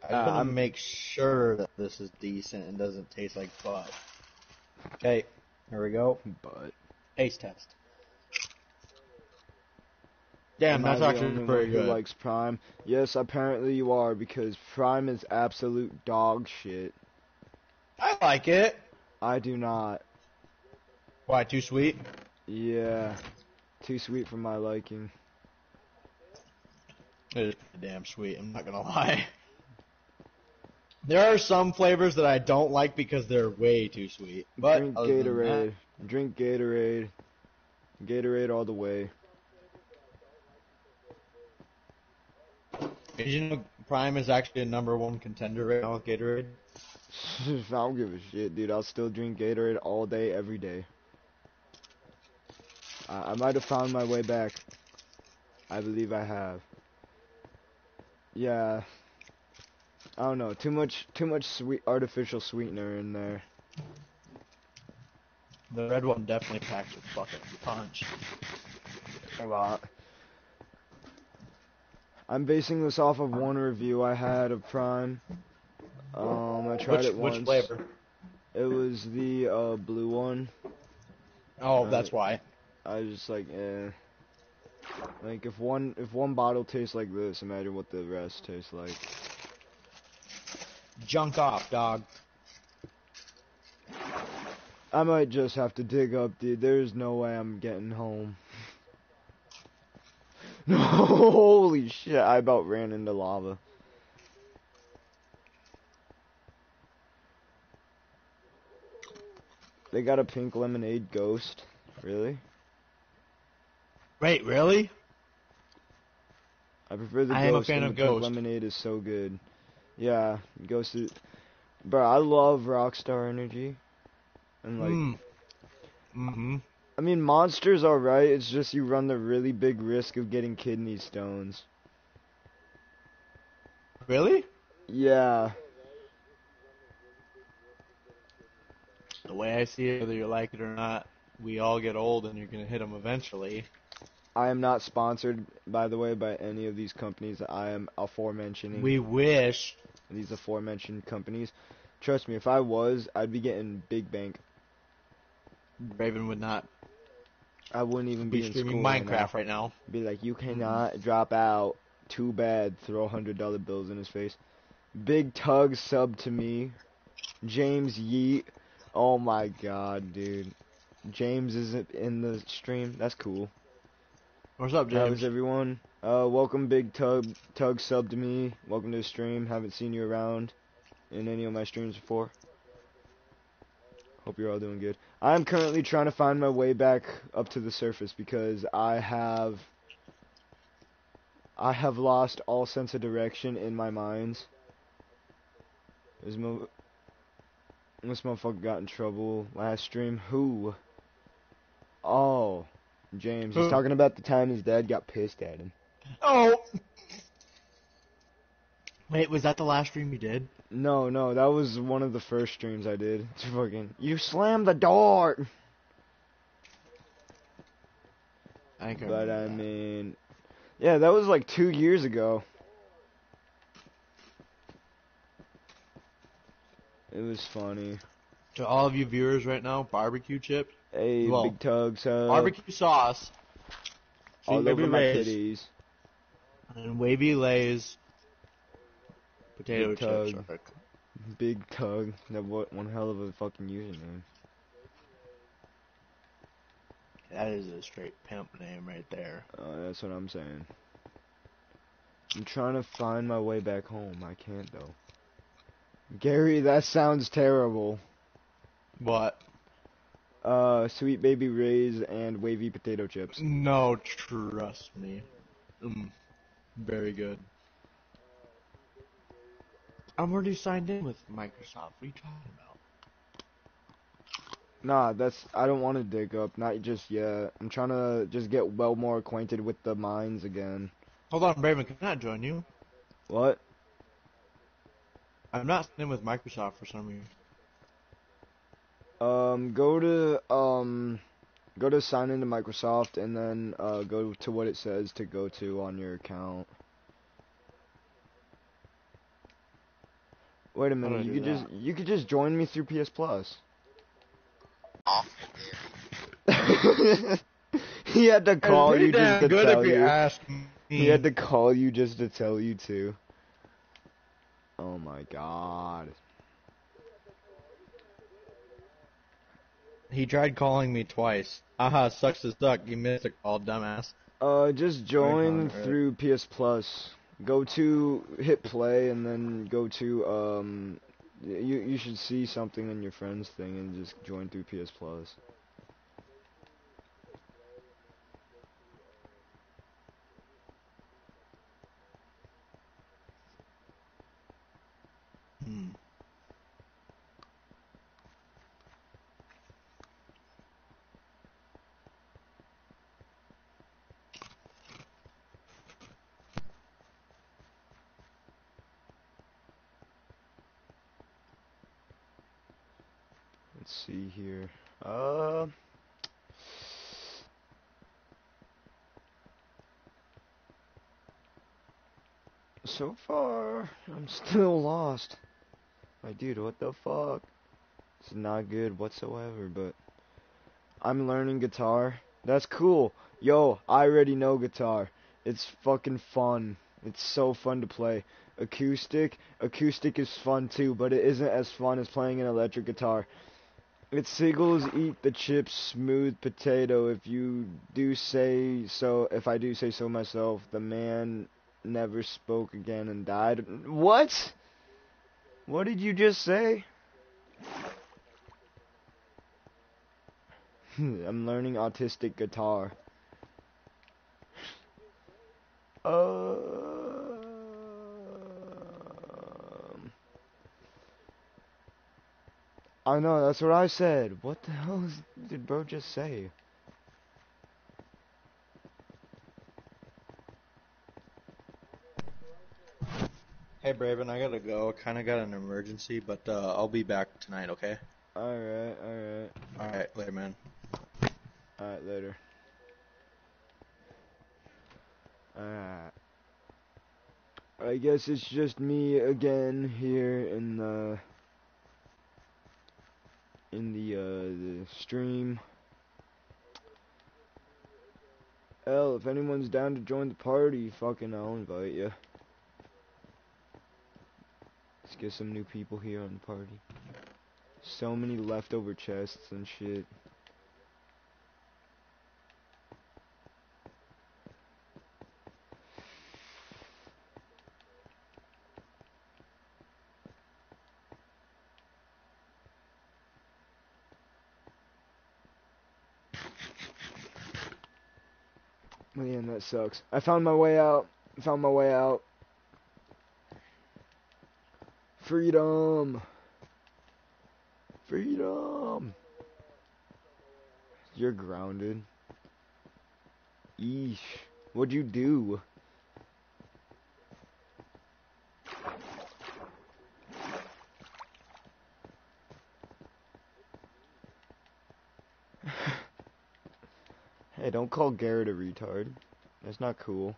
I'm Uh, gonna I'm- make sure that this is decent and doesn't taste like butt. Okay, here we go. But Taste test. Damn, am I that's actually pretty one who likes Prime? Yes, apparently you are because Prime is absolute dog shit. I like it. I do not. Why, too sweet? Yeah. Too sweet for my liking. It is damn sweet, I'm not gonna lie. There are some flavors that I don't like because they're way too sweet. But Drink Gatorade. Drink Gatorade. Gatorade all the way. that, you know, Prime is actually a number one contender right now with Gatorade? I don't give a shit, dude. I'll still drink Gatorade all day, every day. I, I might have found my way back. I believe I have. Yeah. I don't know. Too much, too much sweet artificial sweetener in there. The red one definitely packs a fucking punch. A lot. I'm basing this off of one review I had of Prime. Um, I tried Which, it once. which flavor? It was the uh, blue one. Oh, Uh, that's why. I was just like, eh. Like if one if one bottle tastes like this, imagine what the rest tastes like. Junk off, dog. I might just have to dig up, dude. There's no way I'm getting home. Holy shit! I about ran into lava. They got a pink lemonade ghost. Really? Wait, really? I prefer the I am a fan of Ghost. lemonade is so good. Yeah, ghost is. Bro, I love Rockstar Energy. And like, Mm. Mm-hmm. I mean, Monster's alright. It's just you run the really big risk of getting kidney stones. Really? Yeah. The way I see it, whether you like it or not, we all get old and you're gonna hit them eventually. I am not sponsored, by the way, by any of these companies I am aforementioning. We wish. These aforementioned companies. Trust me, if I was, I'd be getting big bank. Raven would not I wouldn't even be, be in streaming school right now. Minecraft right now. Be like, you mm-hmm. cannot drop out. Too bad. Throw hundred dollar bills in his face. Big Tug sub to me. James Yeet. Oh my god, dude. James isn't in the stream. That's cool. What's up, James? is everyone? Uh, welcome, Big Tug. Tug sub to me. Welcome to the stream. Haven't seen you around in any of my streams before. Hope you're all doing good. I'm currently trying to find my way back up to the surface because I have I have lost all sense of direction in my mind. This, mo- this motherfucker got in trouble last stream. Who? Oh, James. He's talking about the time his dad got pissed at him. Oh. Wait, was that the last stream you did? No, no, that was one of the first streams I did. It's fucking. You slammed the door! I think I But I that. mean. Yeah, that was like two years ago. It was funny. to all of you viewers right now, barbecue chips, Hey, Well, Big Tugs, uh, barbecue sauce, all over my Lay's, titties. And wavy Lay's, potato Big chips. Tug. are- Big Tug. That what one hell of a fucking username. That is a straight pimp name right there. Uh, that's what I'm saying. I'm trying to find my way back home. I can't though. Gary, that sounds terrible. What? Uh, Sweet Baby Ray's and Wavy Potato Chips. No, trust me. Mm, very good. I'm already signed in with Microsoft. What are you talking about? Nah, that's I don't want to dig up, not just yet. I'm trying to just get well more acquainted with the mines again. Hold on, Braven, can I join you? What? I'm not signed in with Microsoft for some reason. Um, go to um, go to sign into Microsoft and then uh go to what it says to go to on your account. Wait a How do I minute, you could just you could just join me through PS Plus. he had to call you just to tell you. He had to call you just to tell you to. Oh my god. He tried calling me twice. Aha, sucks to suck. You missed a call, dumbass. Uh, just join through PS Plus. Go to hit play and then go to um. You you should see something in your friends thing and just join through PS Plus. Hmm. Let's see here. Uh. So far, I'm still lost. My dude, what the fuck? It's not good whatsoever, but I'm learning guitar. That's cool. Yo, I already know guitar. It's fucking fun. It's so fun to play. Acoustic, acoustic is fun too, but it isn't as fun as playing an electric guitar. It's seagulls eat the chips smooth potato. If you do say so, if I do say so myself, the man never spoke again and died. What? What did you just say? I'm learning autistic guitar. Um, I know, that's what I said. What the hell is, did bro just say? Hey, Braven, I gotta go. I kinda got an emergency, but uh, I'll be back tonight, okay? Alright, alright. Alright, later, man. Alright, later. Alright. I guess it's just me again here in the in the uh the stream. Hell, if anyone's down to join the party, fucking I'll invite you. Let's get some new people here on the party. So many leftover chests and shit. Sucks. I found my way out. Found my way out. Freedom. Freedom. You're grounded. Eesh. What'd you do? hey, don't call Garrett a retard. That's not cool.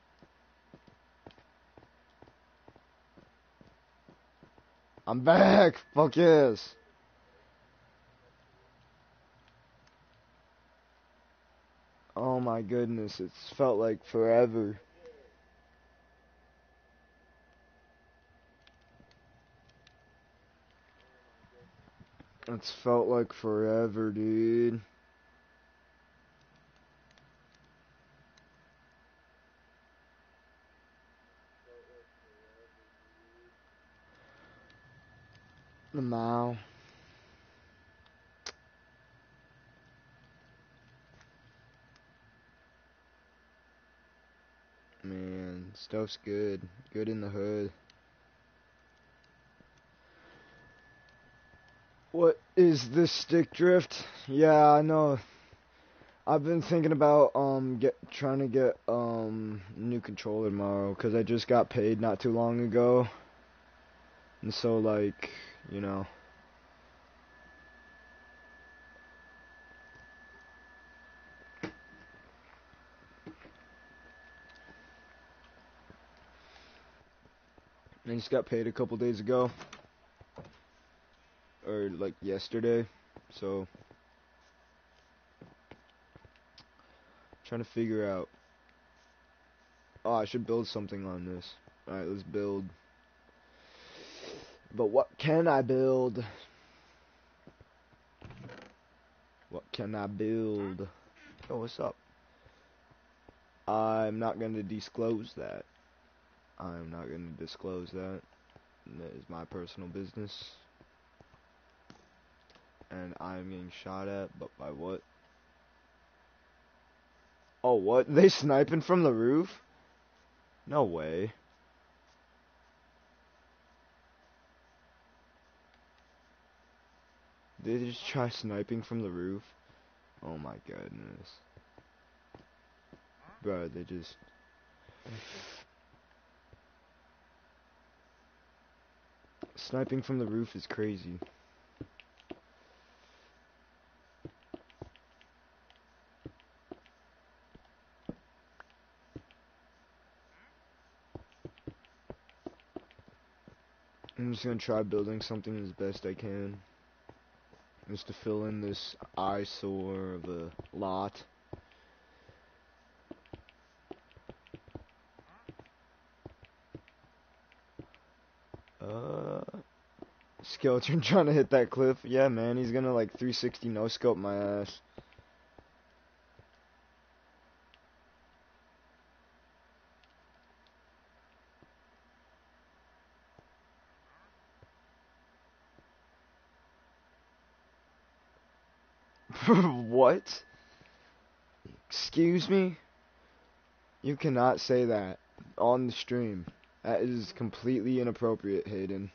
I'm back! Fuck yes! Oh my goodness, it's felt like forever. It's felt like forever, dude. The. Man, stuff's good. Good in the hood. What is this stick drift? Yeah, I know. I've been thinking about um get trying to get um new controller tomorrow cuz I just got paid not too long ago. And so like, you know, I just got paid a couple days ago. Or like yesterday. So trying to figure out Oh, I should build something on this. Alright, let's build. But what can I build? What can I build? Oh, what's up? I'm not going to disclose that. I'm not going to disclose that. That is my personal business. And I'm getting shot at, but by what? Oh, what? They sniping from the roof? No way. They just try sniping from the roof? Oh my goodness. Bro, they just... Sniping from the roof is crazy. I'm just gonna try building something as best I can. Just to fill in this eyesore of a lot. Uh, Skeleton trying to hit that cliff. Yeah, man, he's gonna like 360 no scope my ass. What? Excuse me? You cannot say that on the stream. That is completely inappropriate, Hayden.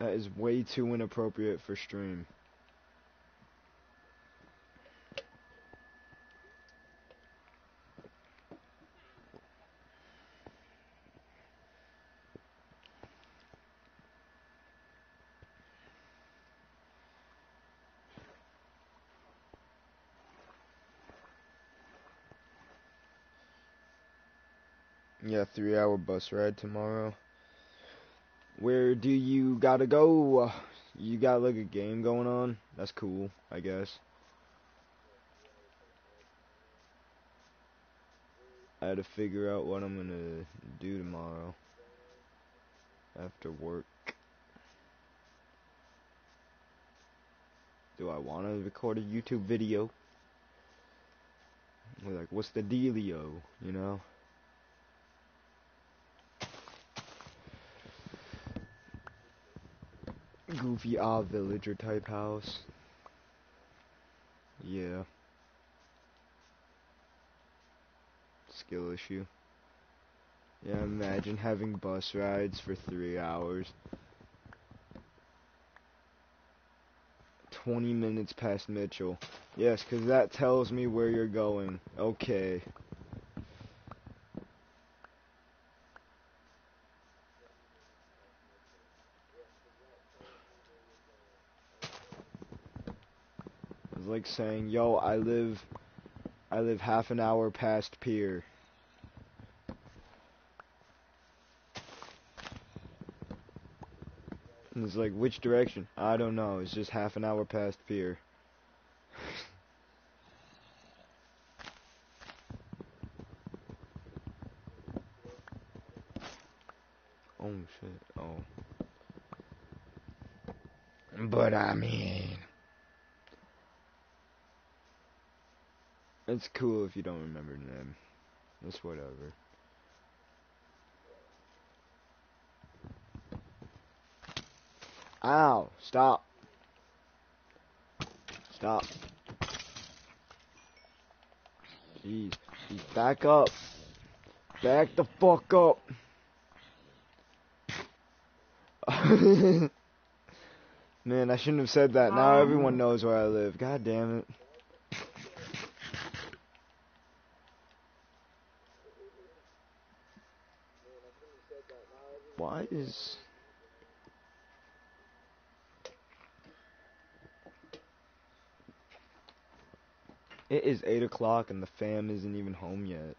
That is way too inappropriate for stream. Yeah, three hour bus ride tomorrow. Where do you gotta go? You got like a game going on? That's cool, I guess. I had to figure out what I'm gonna do tomorrow after work. Do I want to record a YouTube video? Like, what's the dealio, you know? Goofy odd villager type house. Yeah. Skill issue. Yeah, imagine having bus rides for three hours. 20 minutes past Mitchell. Yes, because that tells me where you're going. Okay. Like saying, yo, I live, I live half an hour past Pierre. And it's like, which direction? I don't know. It's just half an hour past Pierre. oh shit. Oh. But I mean. It's cool if you don't remember the name. It's whatever. Ow! Stop. Stop. Jeez. Jeez. Back up. Back the fuck up. Man, I shouldn't have said that. Now um, everyone knows where I live. God damn it. Why is... It is 8 o'clock and the fam isn't even home yet.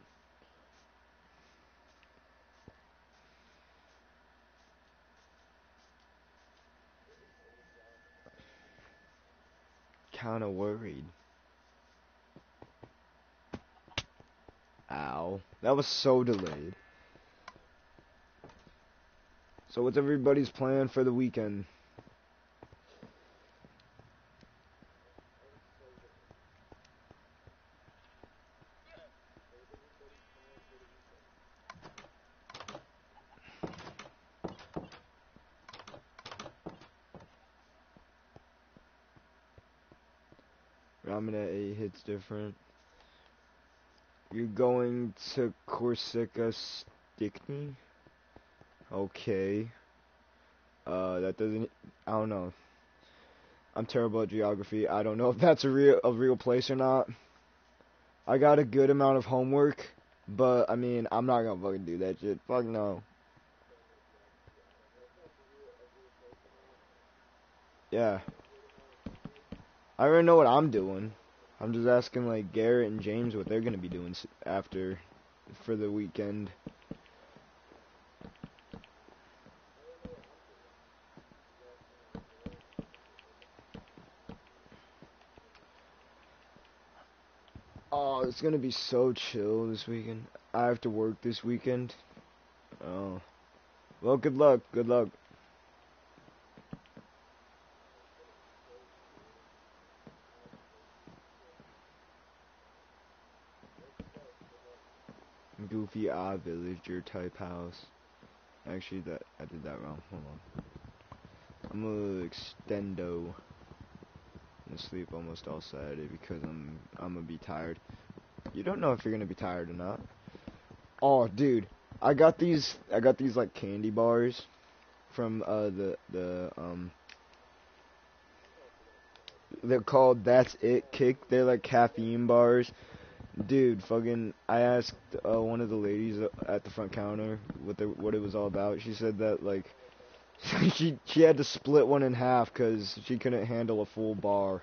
Kinda worried. Ow. That was so delayed. So what's everybody's plan for the weekend? Ramen at 8 hits different. You're going to Corsica Stickney? Okay. Uh, that doesn't. I don't know. I'm terrible at geography. I don't know if that's a real a real place or not. I got a good amount of homework, but I mean, I'm not gonna fucking do that shit. Fuck no. Yeah. I already know what I'm doing. I'm just asking like Garrett and James what they're gonna be doing after for the weekend. Oh, it's gonna be so chill this weekend. I have to work this weekend. Oh. Well, good luck. Good luck. Goofy odd villager type house. Actually, that I did that wrong. Hold on. I'm gonna extendo. I'm gonna sleep almost all Saturday because I'm I'm gonna be tired. You don't know if you're gonna be tired or not. Oh, dude, I got these. I got these like candy bars from uh the the um. They're called That's It Kick. They're like caffeine bars. Dude, fucking, I asked uh, one of the ladies at the front counter what the, what it was all about. She said that like she she had to split one in half because she couldn't handle a full bar.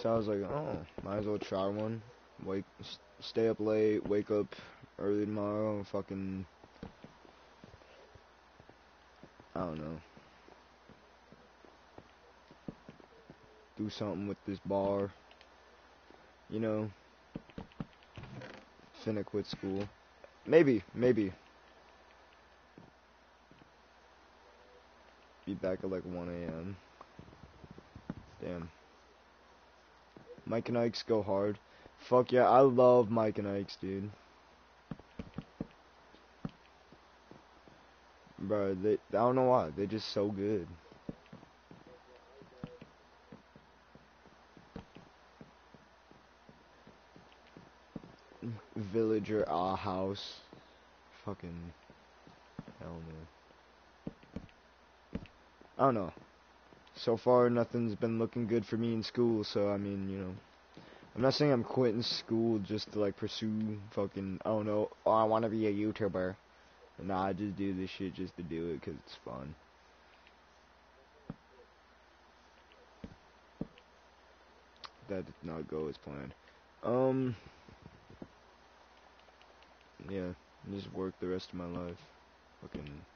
So I was like, oh, might as well try one. Wake, stay up late, wake up early tomorrow, fucking, I don't know. Do something with this bar. You know, finna quit school. Maybe, maybe. Be back at like 1 a.m. Damn. Mike and Ike's go hard. Fuck yeah, I love Mike and Ike's, dude. Bro, they, I don't know why. They're just so good. Villager A house. Fucking hell no. I don't know. So far nothing's been looking good for me in school, so I mean, you know. I'm not saying I'm quitting school just to like pursue fucking I don't know, oh I wanna be a YouTuber. Nah, I just do this shit just to do it because it's fun. That did not go as planned. Um yeah, just work the rest of my life. Fucking.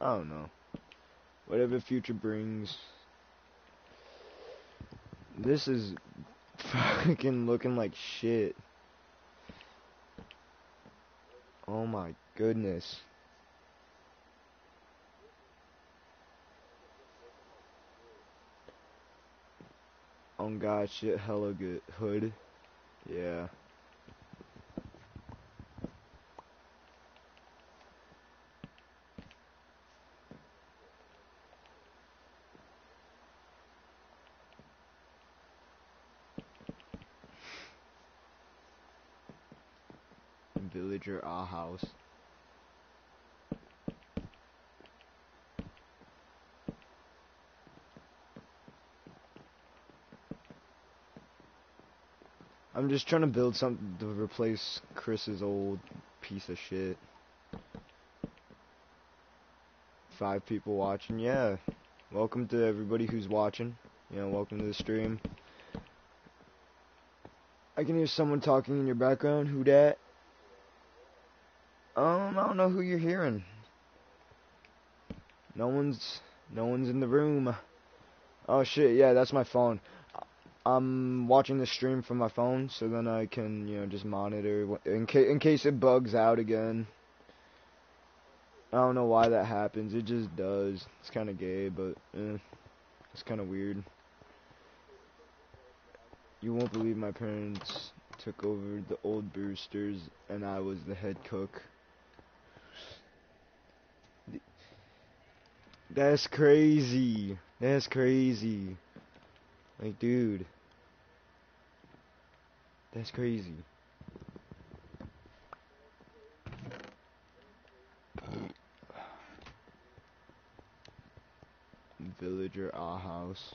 I don't know. Whatever future brings. This is fucking looking like shit. Oh my goodness. On God, shit, hella good. Hood. Yeah. Villager A ah house. I'm just trying to build something to replace Chris's old piece of shit. Five people watching, yeah. Welcome to everybody who's watching. You know, welcome to the stream. I can hear someone talking in your background. Who dat? I don't know who you're hearing. No one's, no one's in the room. Oh shit, yeah, that's my phone. I'm watching the stream from my phone, so then I can, you know, just monitor in case in case it bugs out again. I don't know why that happens. It just does. It's kind of gay, but eh, it's kind of weird. You won't believe my parents took over the old Brewsters, and I was the head cook. That's crazy. That's crazy. Like, dude. That's crazy. Villager A house.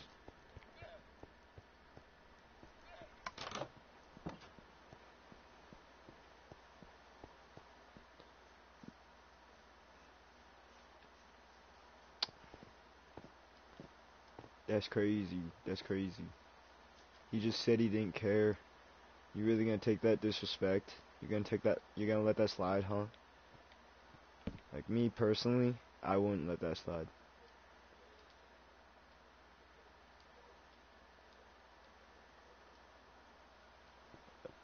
That's crazy. That's crazy. He just said he didn't care. You really gonna take that disrespect? You're gonna take that? You're gonna let that slide, huh? Like me personally, I wouldn't let that slide.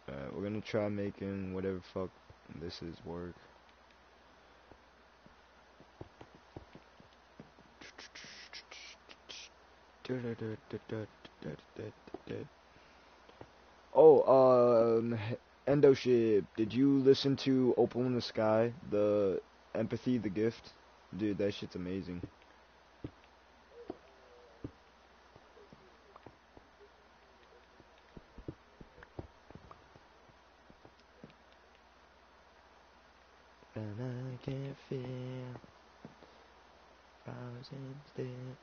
Alright, we're gonna try making whatever fuck this is work. Oh, um, Endoship, did you listen to Opal in the Sky, the Empathy, the Gift? Dude, that shit's amazing. And I can feel thousands dead.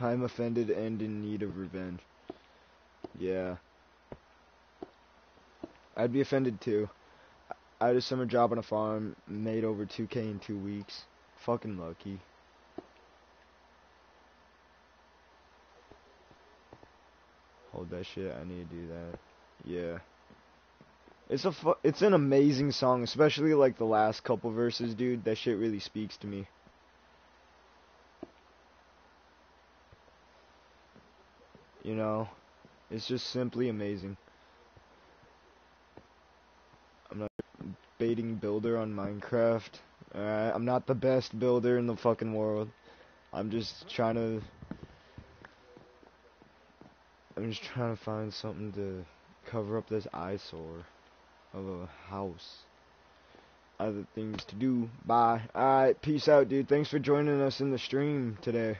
I'm offended and in need of revenge. Yeah. I'd be offended too. I had a summer job on a farm, made over 2k in two weeks. Fucking lucky. Hold that shit, I need to do that. Yeah. It's a it's an amazing song, especially like the last couple verses, dude. That shit really speaks to me. You know, it's just simply amazing. I'm not baiting builder on Minecraft. Alright, I'm not the best builder in the fucking world. I'm just trying to. I'm just trying to find something to cover up this eyesore of a house. Other things to do. Bye. Alright, peace out, dude. Thanks for joining us in the stream today.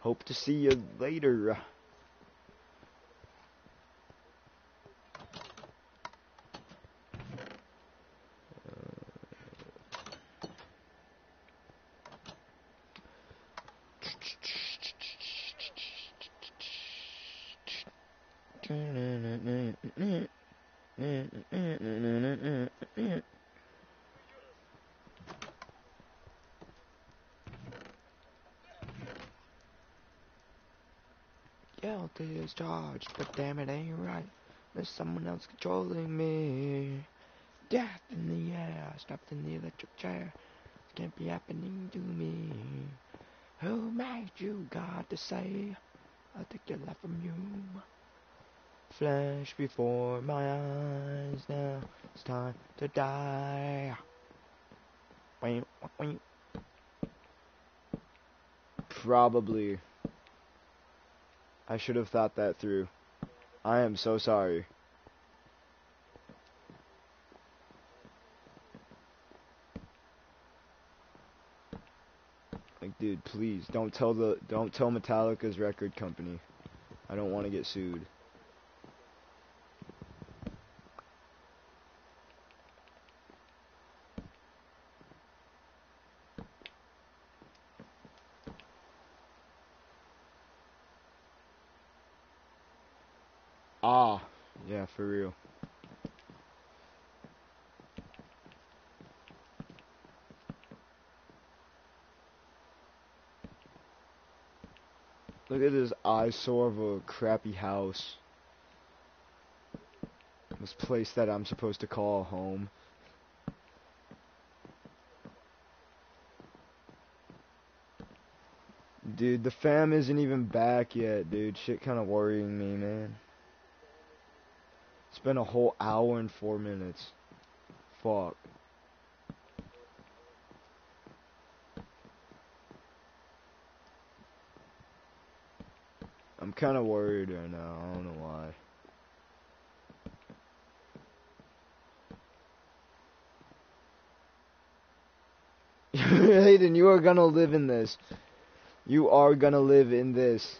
Hope to see you later. Guilty is charged, but damn it ain't right. There's someone else controlling me. Death in the air, stuffed in the electric chair. Can't be happening to me. Who made you God to say I'll take your life from you? Flash before my eyes now. It's time to die. Probably. I should have thought that through. I am so sorry. Dude, please don't tell the don't tell Metallica's record company. I don't want to get sued. Ah, yeah, for real. Look at this eyesore of a crappy house. This place that I'm supposed to call home. Dude, the fam isn't even back yet, dude. Shit kinda worrying me, man. It's been a whole hour and four minutes. Fuck. I'm kind of worried right now. I don't know why. Hayden, you are gonna live in this. You are gonna live in this.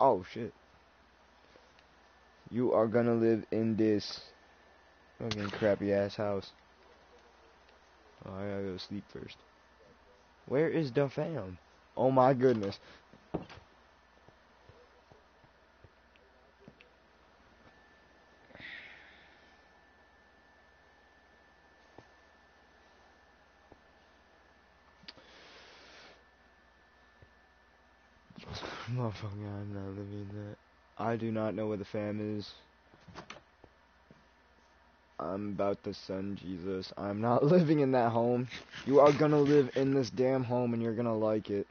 Oh shit. You are gonna live in this fucking crappy ass house. Oh, I gotta go sleep first. Where is the fam? Oh my goodness. Motherfucker, I'm not living that. I do not know where the fam is. I'm about to send Jesus. I'm not living in that home. You are gonna live in this damn home and you're gonna like it.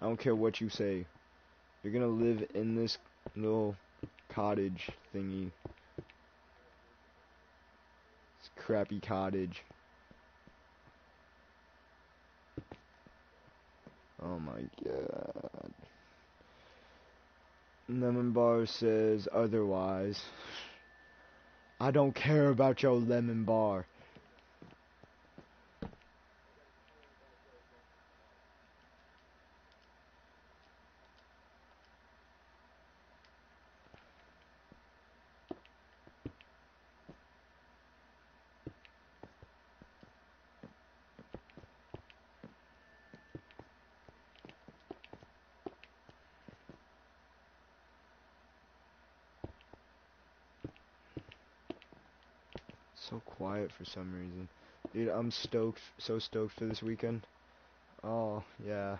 I don't care what you say. You're gonna live in this little cottage thingy. This crappy cottage. Oh my god. Lemon Bar says otherwise. I don't care about your lemon bar. So quiet for some reason. Dude, I'm stoked, so stoked for this weekend. Oh, yeah.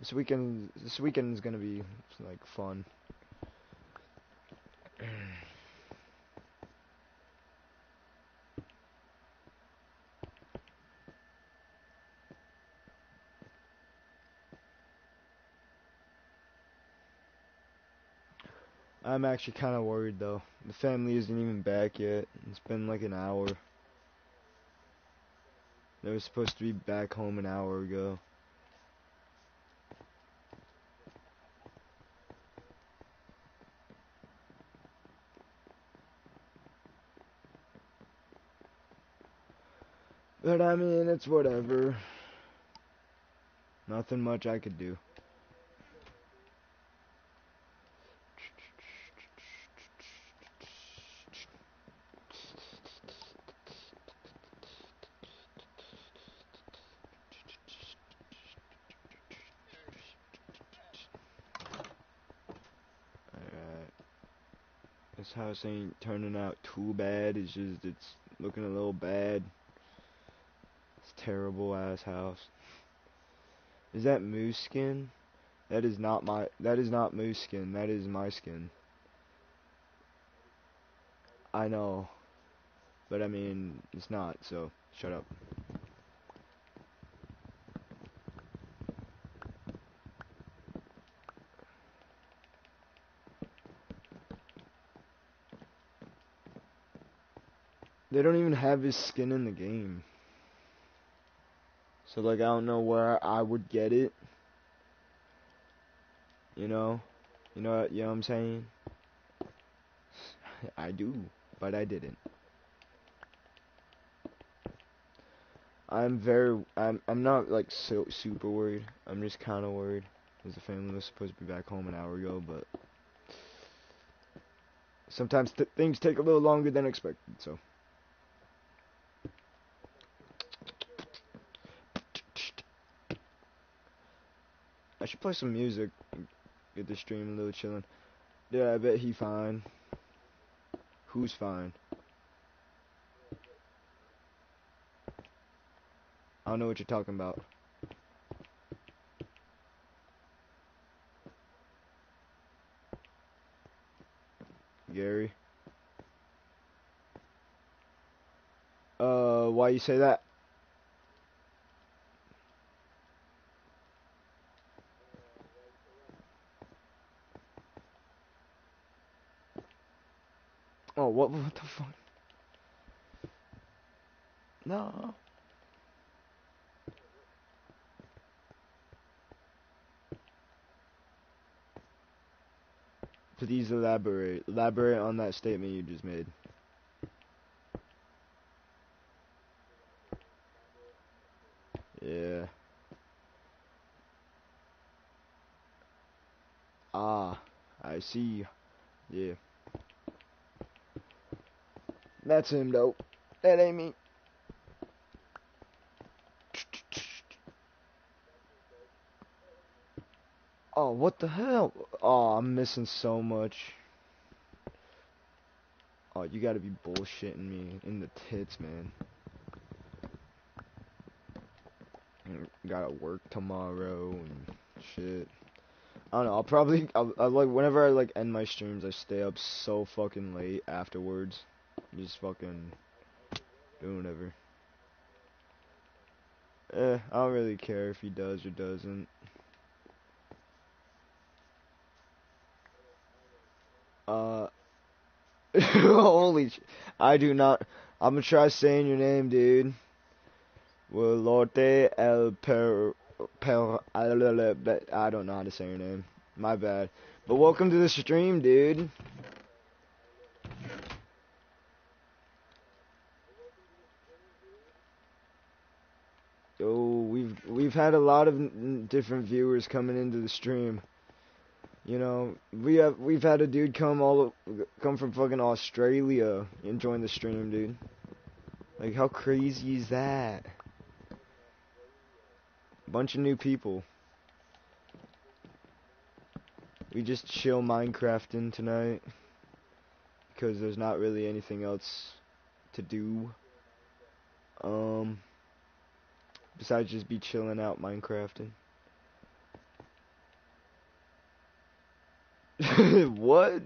This weekend, this weekend is gonna be, like, fun. I'm actually kind of worried though. The family isn't even back yet. It's been like an hour. They were supposed to be back home an hour ago. But I mean, it's whatever. Nothing much I could do. This house ain't turning out too bad. It's just, it's looking a little bad. It's terrible ass house. Is that moose skin? That is not my, that is not moose skin. That is my skin. I know. But I mean, it's not, so shut up. They don't even have his skin in the game. So like I don't know where I would get it. You know? You know what you know what I'm saying? I do, but I didn't. I'm very I'm I'm not like so super worried. I'm just kind of worried because the family was supposed to be back home an hour ago, but sometimes th things take a little longer than expected, so should play some music. Get the stream a little chilling. Yeah, I bet he fine. Who's fine? I don't know what you're talking about. Gary. Uh, why you say that? Oh, what, what the fuck? No. Please elaborate. Elaborate on that statement you just made. Yeah. Ah, I see. Yeah. That's him though. That ain't me. Oh, what the hell? Oh, I'm missing so much. Oh, you gotta be bullshitting me in the tits, man. Gotta work tomorrow and shit. I don't know. I'll probably, I like whenever I like end my streams, I stay up so fucking late afterwards, just fucking doing whatever. Eh, I don't really care if he does or doesn't. holy, sh- I do not. I'm gonna try saying your name, dude. Velote el per per. I don't know how to say your name. My bad. But welcome to the stream, dude. Oh, we've we've had a lot of different viewers coming into the stream. You know, we have we've had a dude come all come from fucking Australia and join the stream, dude. Like how crazy is that? Bunch of new people. We just chill Minecrafting tonight because there's not really anything else to do. Um besides just be chilling out Minecrafting. what?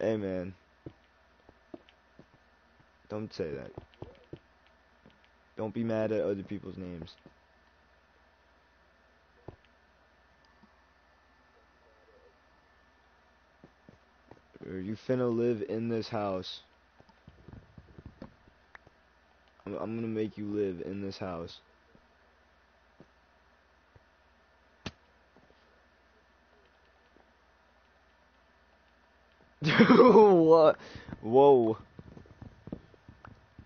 Hey man. Don't say that. Don't be mad at other people's names. Are you finna live in this house? I'm, I'm gonna make you live in this house. What? Whoa.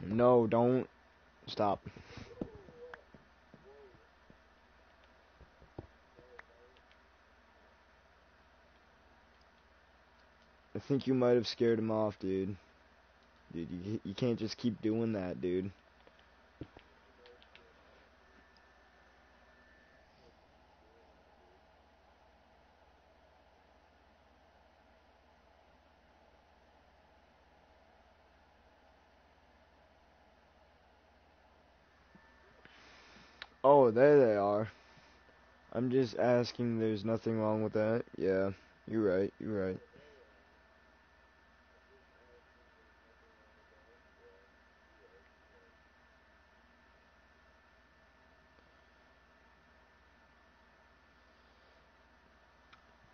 No, don't. Stop. I think you might have scared him off, dude. Dude, you, you can't just keep doing that, dude. Oh, there they are. I'm just asking there's nothing wrong with that. Yeah, you're right, you're right.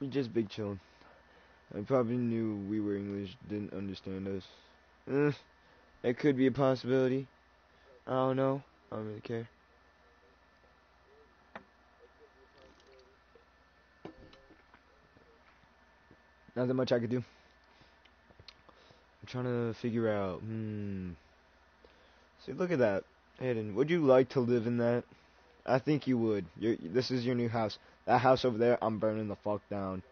We just big chillin'. I probably knew we were English, didn't understand us. Eh, it could be a possibility. I don't know. I don't really care. Not that much I could do. I'm trying to figure out. Hmm. See, look at that, Hayden. Would you like to live in that? I think you would. You're, this is your new house. That house over there, I'm burning the fuck down.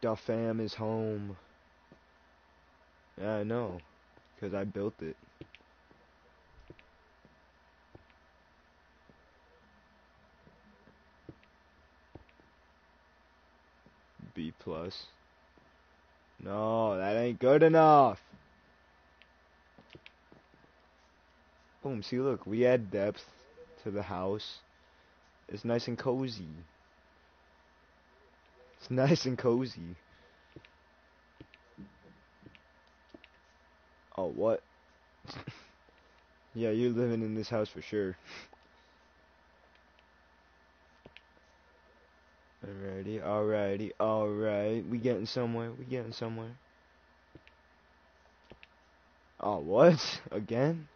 The fam is home. Yeah, I know. Because I built it. Plus. No, that ain't good enough. Boom, see look, we add depth to the house. It's nice and cozy. It's nice and cozy. Oh, what? yeah, you're living in this house for sure. Alrighty, alrighty, alright. We getting somewhere, we getting somewhere. Oh, what? Again?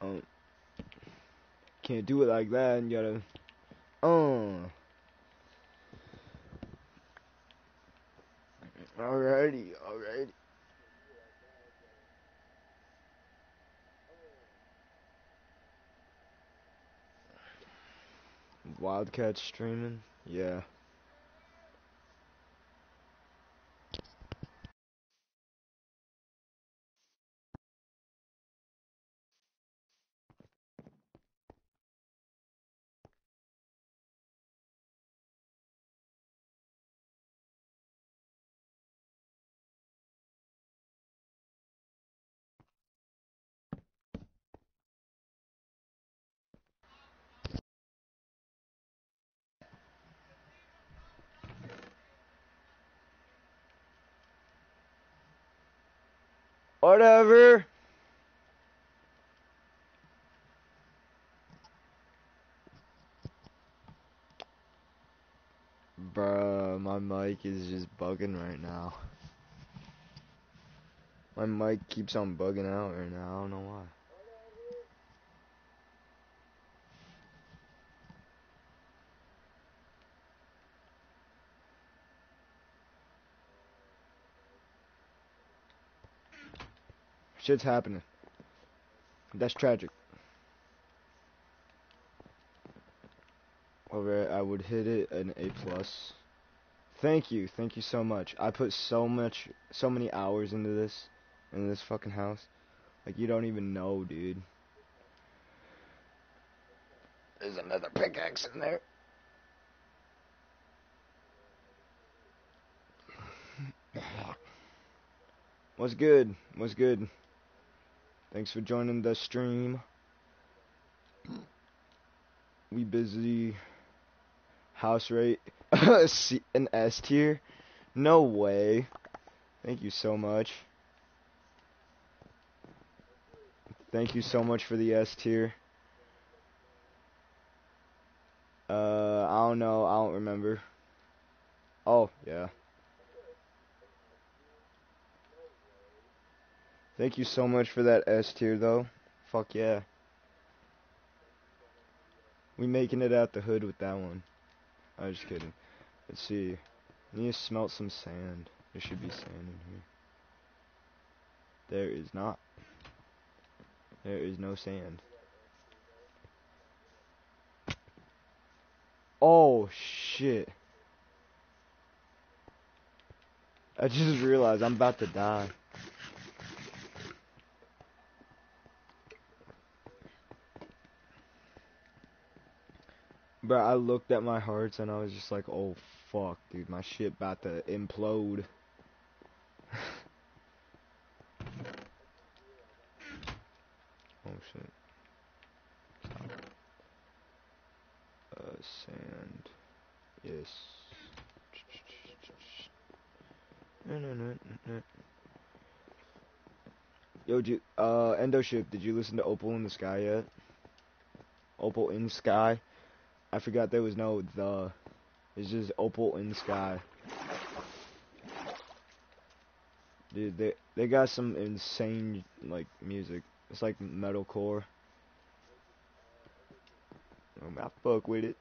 Um, can't do it like that. You gotta. Uh. Alrighty, alrighty. Wildcat streaming? Yeah. Whatever. Bruh, my mic is just bugging right now. My mic keeps on bugging out right now. I don't know why. Shit's happening. That's tragic. Alright, I would hit it an A plus. Thank you, thank you so much. I put so much, so many hours into this, in this fucking house. Like you don't even know, dude. There's another pickaxe in there. What's good? What's good? Thanks for joining the stream. We busy. House rate. C- an S tier? No way. Thank you so much. Thank you so much for the S tier. Uh, I don't know. I don't remember. Oh, yeah. Thank you so much for that S tier, though. Fuck yeah. We making it out the hood with that one. I was just kidding. Let's see. I need to smelt some sand. There should be sand in here. There is not. There is no sand. Oh, shit. I just realized I'm about to die. Bro, I looked at my hearts and I was just like, oh fuck, dude, my shit about to implode. oh shit. Uh, sand. Yes. Yo, dude, uh, Endo Ship, did you listen to Opal in the Sky yet? Opal in Sky? I forgot there was no the. It's just Opal in the Sky. Dude, they they got some insane like music. It's like metalcore. Um, I fuck with it.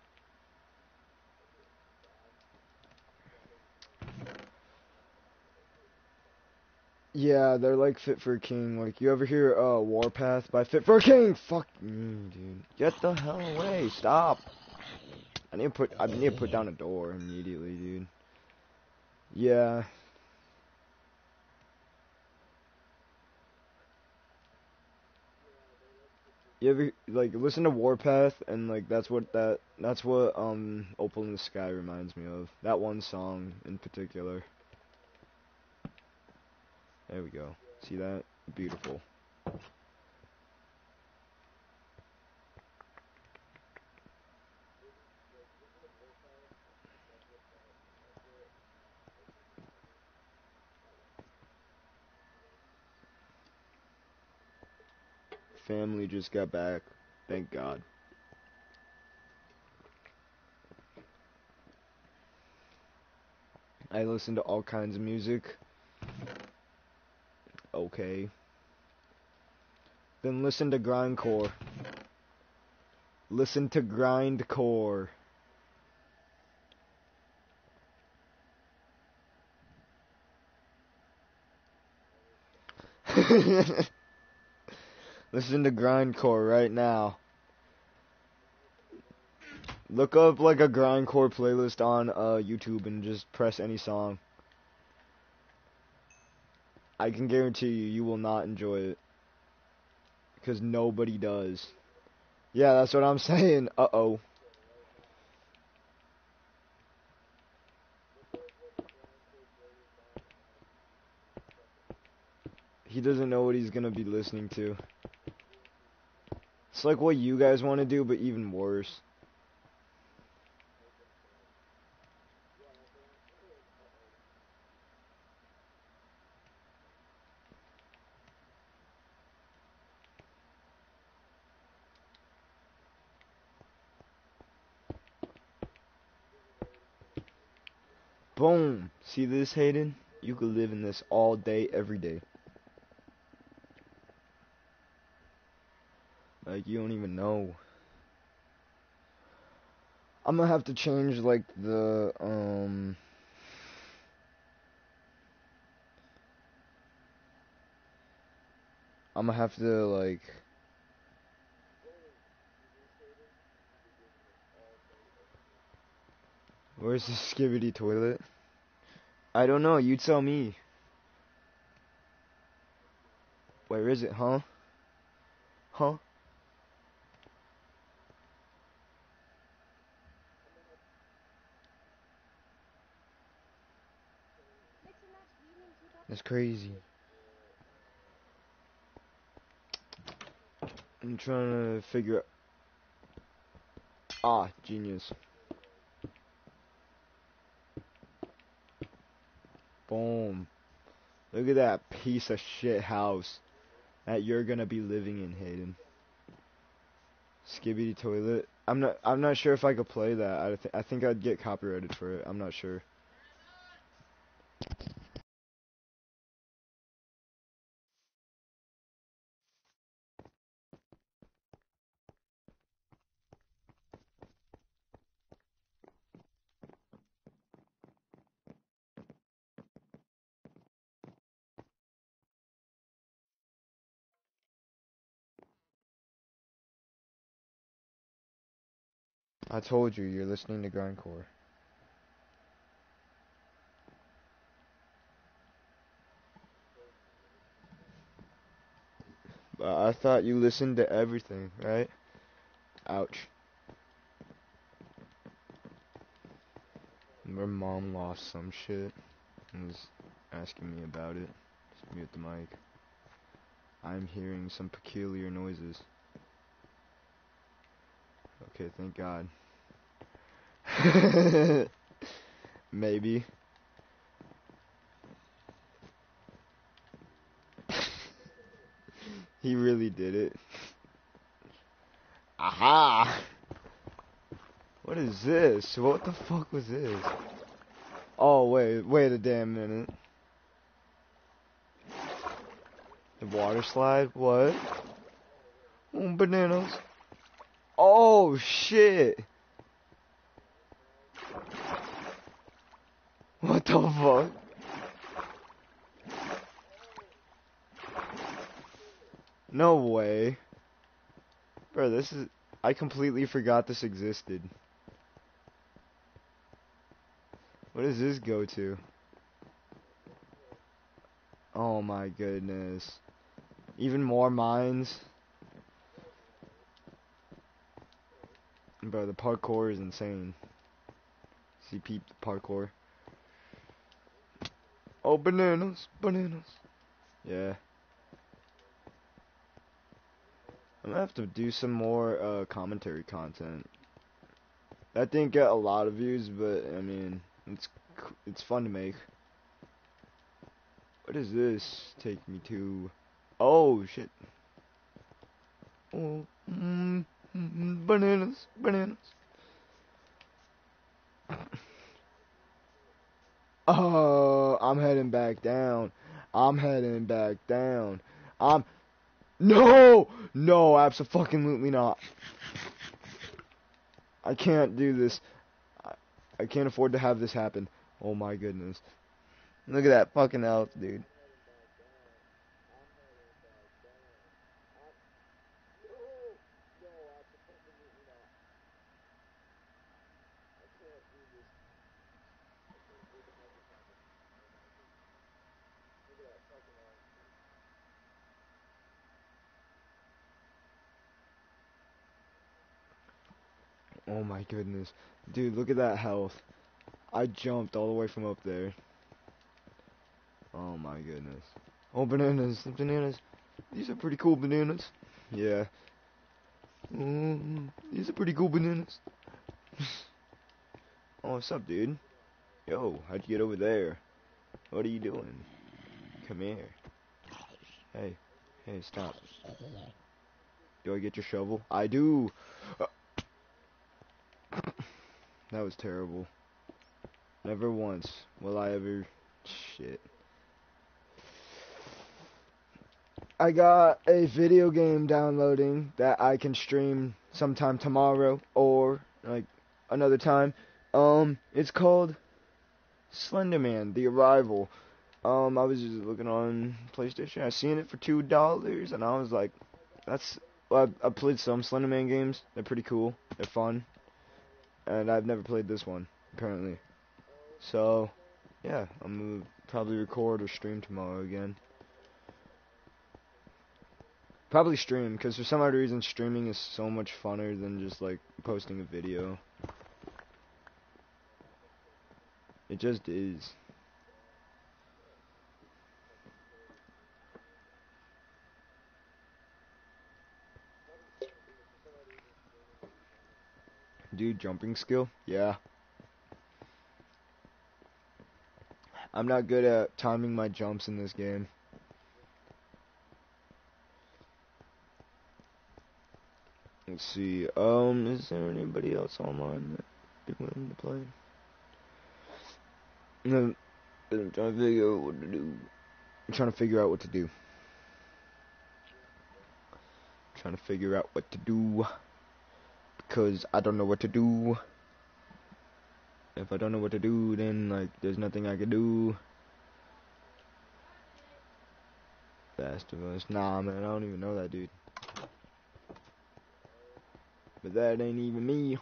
Yeah, they're like Fit for a King. Like, you ever hear uh, Warpath by Fit for a King? Fuck me, dude. Get the hell away. Stop. I need to put I need to put down a door immediately, dude. Yeah. You ever like listen to Warpath and like that's what that that's what um Opal in the Sky reminds me of. That one song in particular. There we go. See that? Beautiful. family just got back. Thank God. I listen to all kinds of music. Okay. Then listen to grindcore. Listen to grindcore. listen to grindcore right now. Look up like a grindcore playlist on uh, YouTube and just press any song. I can guarantee you, you will not enjoy it. Because nobody does. Yeah, that's what I'm saying. Uh-oh. He doesn't know what he's gonna be listening to. It's like what you guys want to do, but even worse. Boom. See this, Hayden? You could live in this all day, every day. Like, you don't even know. I'm gonna have to change, like, the, um... I'm gonna have to, like... Where's the skibidi toilet? I don't know, you tell me. Where is it, huh? Huh? That's crazy. I'm trying to figure out. Ah, genius. Boom. Look at that piece of shit house that you're gonna be living in, Hayden. Skibidi toilet. I'm not. I'm not sure if I could play that. I th I think I'd get copyrighted for it. I'm not sure. I told you, you're listening to grindcore. But I thought you listened to everything, right? Ouch. Her mom lost some shit and was asking me about it. Just mute the mic. I'm hearing some peculiar noises. Okay, thank God. Maybe. he really did it. Aha! What is this? What the fuck was this? Oh, wait, wait a damn minute. The water slide? What? Bananas. Oh, shit. What the fuck? No way. Bro, this is... I completely forgot this existed. What does this go to? Oh my goodness. Even more mines? Bro, the parkour is insane. See, peep the parkour. Oh, bananas, bananas. Yeah. I'm gonna have to do some more uh, commentary content. That didn't get a lot of views, but I mean, it's it's fun to make. What does this take me to? Oh shit! Oh, mm, mm, bananas, bananas. Oh, I'm heading back down. I'm heading back down. I'm. No! No, absolutely loot me not. I can't do this. I, I can't afford to have this happen. Oh my goodness. Look at that fucking elf, dude. Oh my goodness. Dude, look at that health. I jumped all the way from up there. Oh my goodness. Oh, bananas. Bananas. These are pretty cool bananas. Yeah. Mm, these are pretty cool bananas. oh, what's up, dude? Yo, how'd you get over there? What are you doing? Come here. Hey. Hey, stop. Do I get your shovel? I do. Uh, that was terrible. Never once will I ever... Shit. I got a video game downloading that I can stream sometime tomorrow or like another time. Um, it's called Slenderman: The Arrival. Um, I was just looking on PlayStation. I seen it for two dollars, and I was like, "That's." I, I played some Slenderman games. They're pretty cool. They're fun, and I've never played this one apparently. So, yeah, I'm gonna probably record or stream tomorrow again. Probably stream, because for some odd reason streaming is so much funner than just like posting a video. It just is. Dude, jumping skill? Yeah. I'm not good at timing my jumps in this game. Let's see. Um, is there anybody else online that be willing to play? No, I'm trying to figure out what to do. I'm trying to figure out what to do. I'm trying to figure out what to do because I don't know what to do. If I don't know what to do, then like there's nothing I can do. Last of Us. Nah, man, I don't even know that dude. But that ain't even me.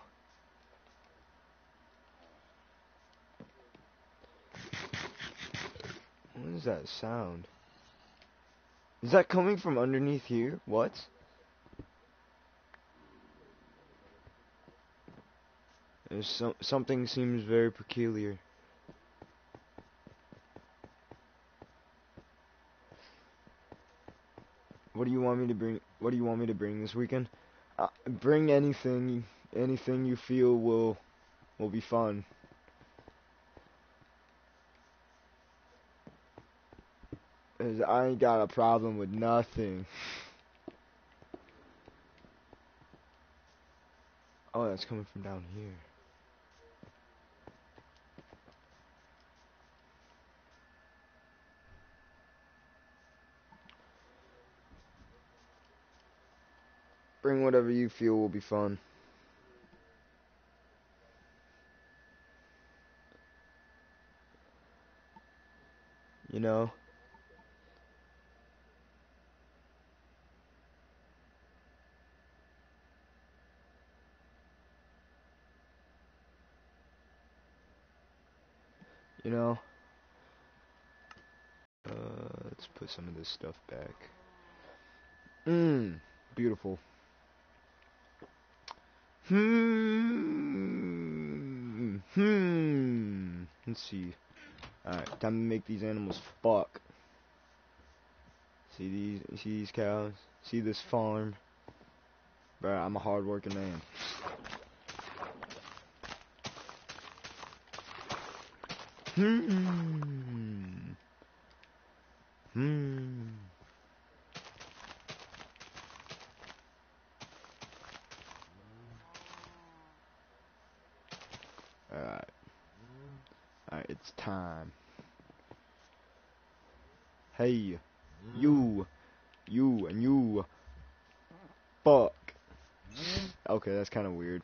What is that sound? Is that coming from underneath here? What? Some something seems very peculiar. What do you want me to bring? What do you want me to bring this weekend? Uh, bring anything, anything you feel will will be fun. Cause I ain't got a problem with nothing. Oh, that's coming from down here. Bring whatever you feel will be fun. You know? You know? Uh, let's put some of this stuff back. Mmm, beautiful. Hmm. Hmm. Let's see. Alright, time to make these animals fuck. See these see these cows? See this farm? Bro, I'm a hard working man. Hmm. Hmm. Time. Hey, you, you, and you. Fuck. Okay, that's kind of weird.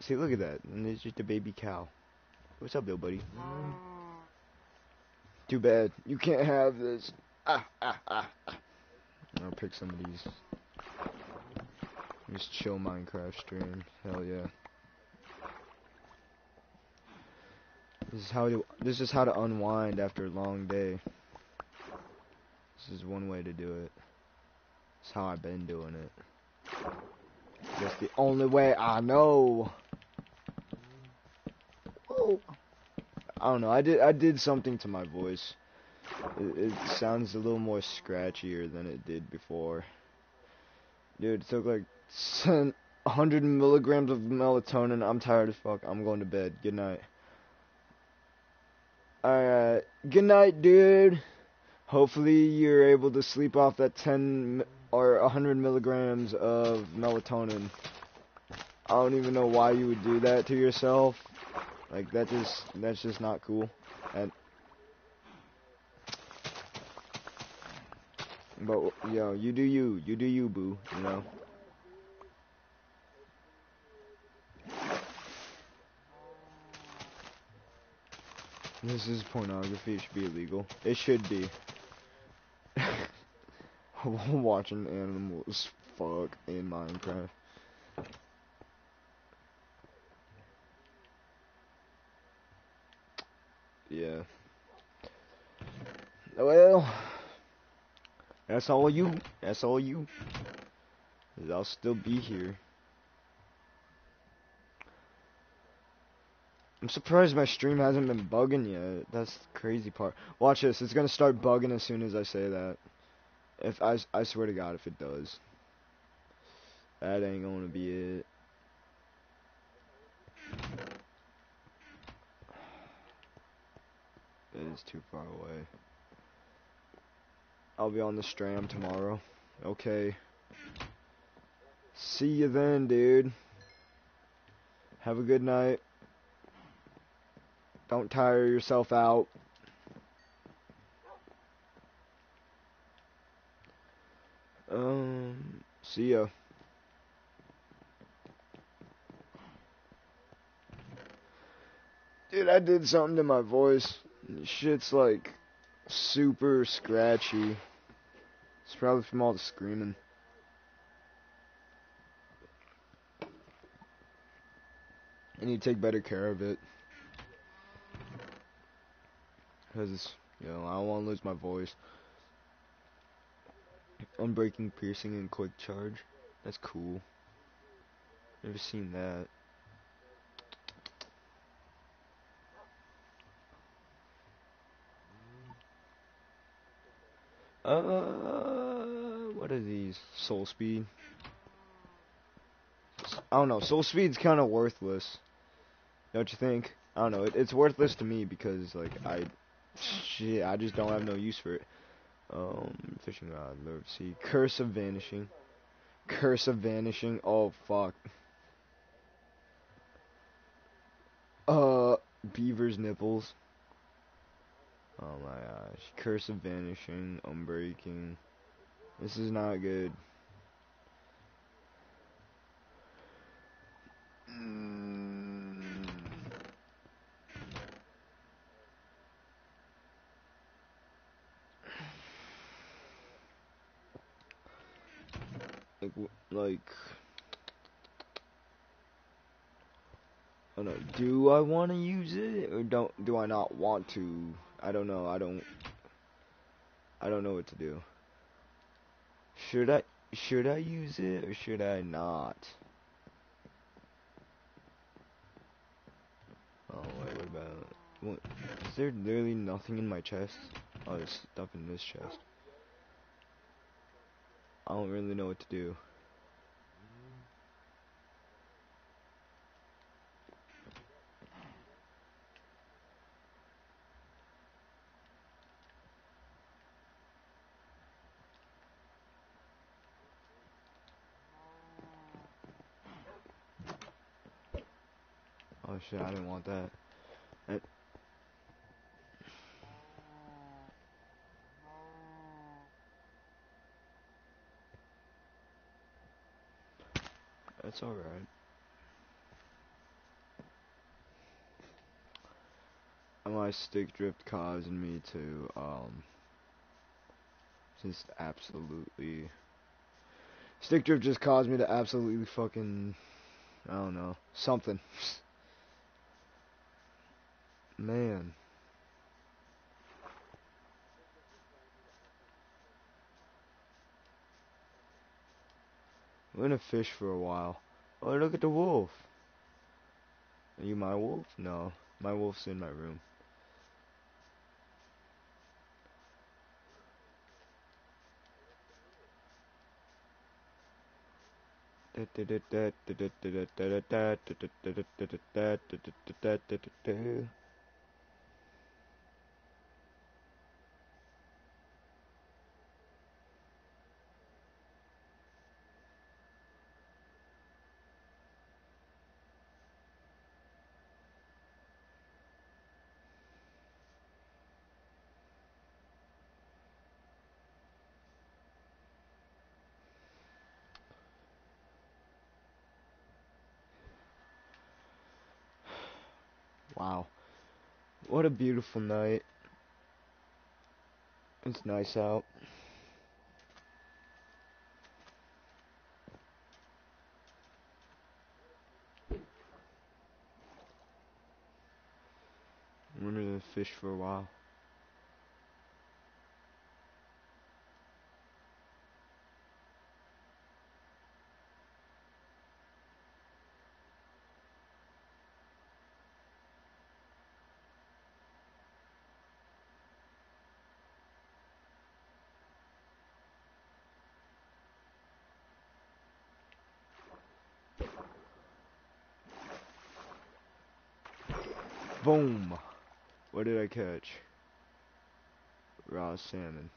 See, look at that. And it's just a baby cow. What's up, Bill buddy? Too bad. You can't have this. Ah, ah, ah, ah. I'll pick some of these. Just chill Minecraft stream. Hell yeah. This is how to this is how to unwind after a long day. This is one way to do it. It's how I've been doing it. That's the only way I know. Oh. I don't know. I did I did something to my voice. It, it sounds a little more scratchier than it did before. Dude, it took like 100 milligrams of melatonin. I'm tired as fuck. I'm going to bed. Good night. Alright. Good night, dude. Hopefully you're able to sleep off that 10 or 100 milligrams of melatonin. I don't even know why you would do that to yourself. Like that just that's just not cool. And but yo, you do you, you do you, boo. You know. This is pornography. It should be illegal. It should be. Watching animals fuck in Minecraft. Yeah. Well, that's all you. That's all you. I'll still be here. I'm surprised my stream hasn't been bugging yet. That's the crazy part. Watch this. It's gonna start bugging as soon as I say that. If I, I swear to God, if it does. That ain't gonna be it. It is too far away. I'll be on the stram tomorrow. Okay. See you then, dude. Have a good night. Don't tire yourself out. Um, see ya. Dude, I did something to my voice. Shit's like super scratchy. It's probably from all the screaming. I need to take better care of it. Because, you know, I don't want to lose my voice. Unbreaking, piercing, and quick charge. That's cool. Never seen that. Uh, what are these? Soul speed. I don't know. Soul speed's kind of worthless. Don't you think? I don't know. It, it's worthless to me because like I Shit, I just don't have no use for it. Um, fishing rod, Lord Sea, Curse of Vanishing, Curse of Vanishing. Oh fuck. Uh, Beaver's nipples. Oh my gosh, Curse of Vanishing, Unbreaking. This is not good. Like, like, I don't know. Do I want to use it or don't? Do I not want to? I don't know. I don't. I don't know what to do. Should I? Should I use it or should I not? Oh wait, what about? What? Is there literally nothing in my chest? Oh, there's stuff in this chest. I don't really know what to do. Oh shit, I didn't want that. That's alright. My stick drift caused me to, um, just absolutely. Stick drift just caused me to absolutely fucking. I don't know. Something. Man. I'm gonna fish for a while. Oh, look at the wolf. Are you my wolf? No. My wolf's in my room. Wow. What a beautiful night. It's nice out. I'm gonna fish for a while. Boom! What did I catch? Raw salmon.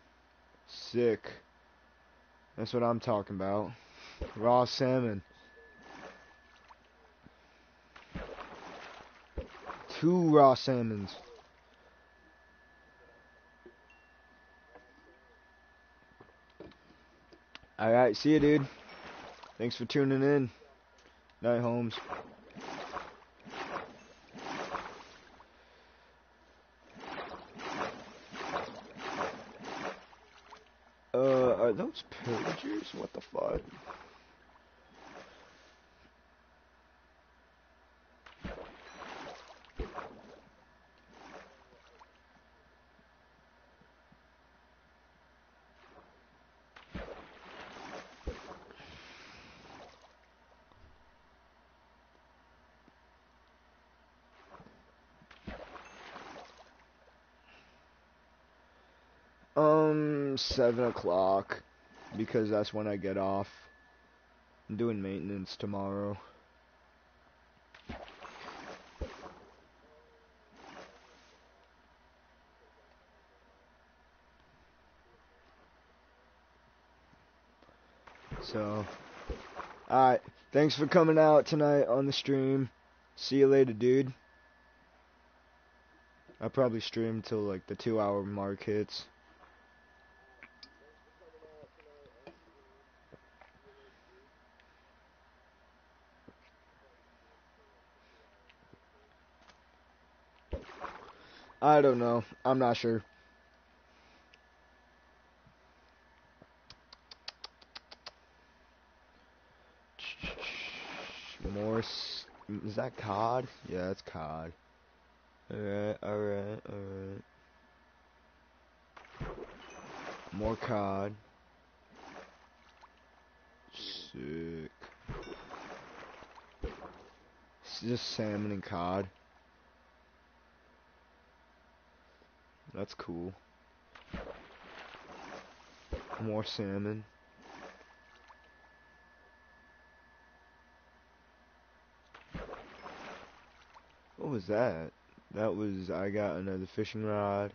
Sick. That's what I'm talking about. Raw salmon. Two raw salmons. Alright, see you, dude. Thanks for tuning in. Night, Holmes. Uh, are those pillagers? What the fuck? Um, seven o'clock, because that's when I get off. I'm doing maintenance tomorrow. So, alright. Thanks for coming out tonight on the stream. See you later, dude. I'll probably stream till like the two hour mark hits. I don't know. I'm not sure. Morse. Is that cod? Yeah, it's cod. Alright, alright, alright. More cod. Sick. It's just salmon and cod. That's cool. More salmon. What was that? That was, I got another fishing rod.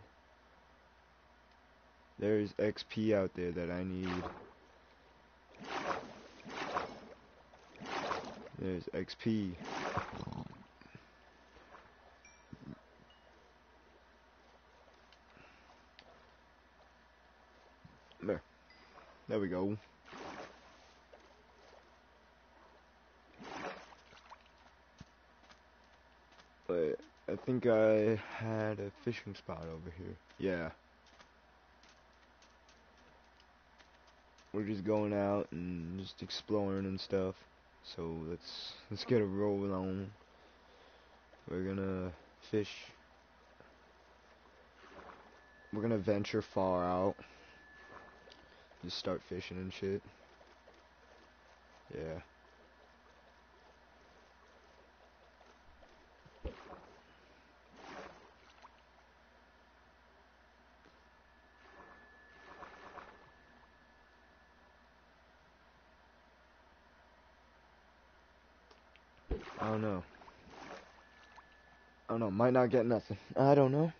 There's XP out there that I need. There's XP. There we go. But I think I had a fishing spot over here. Yeah. We're just going out and just exploring and stuff. So let's let's get a roll on. We're gonna fish. We're gonna venture far out. Just start fishing and shit. Yeah. I don't know. I don't know. Might not get nothing. I don't know.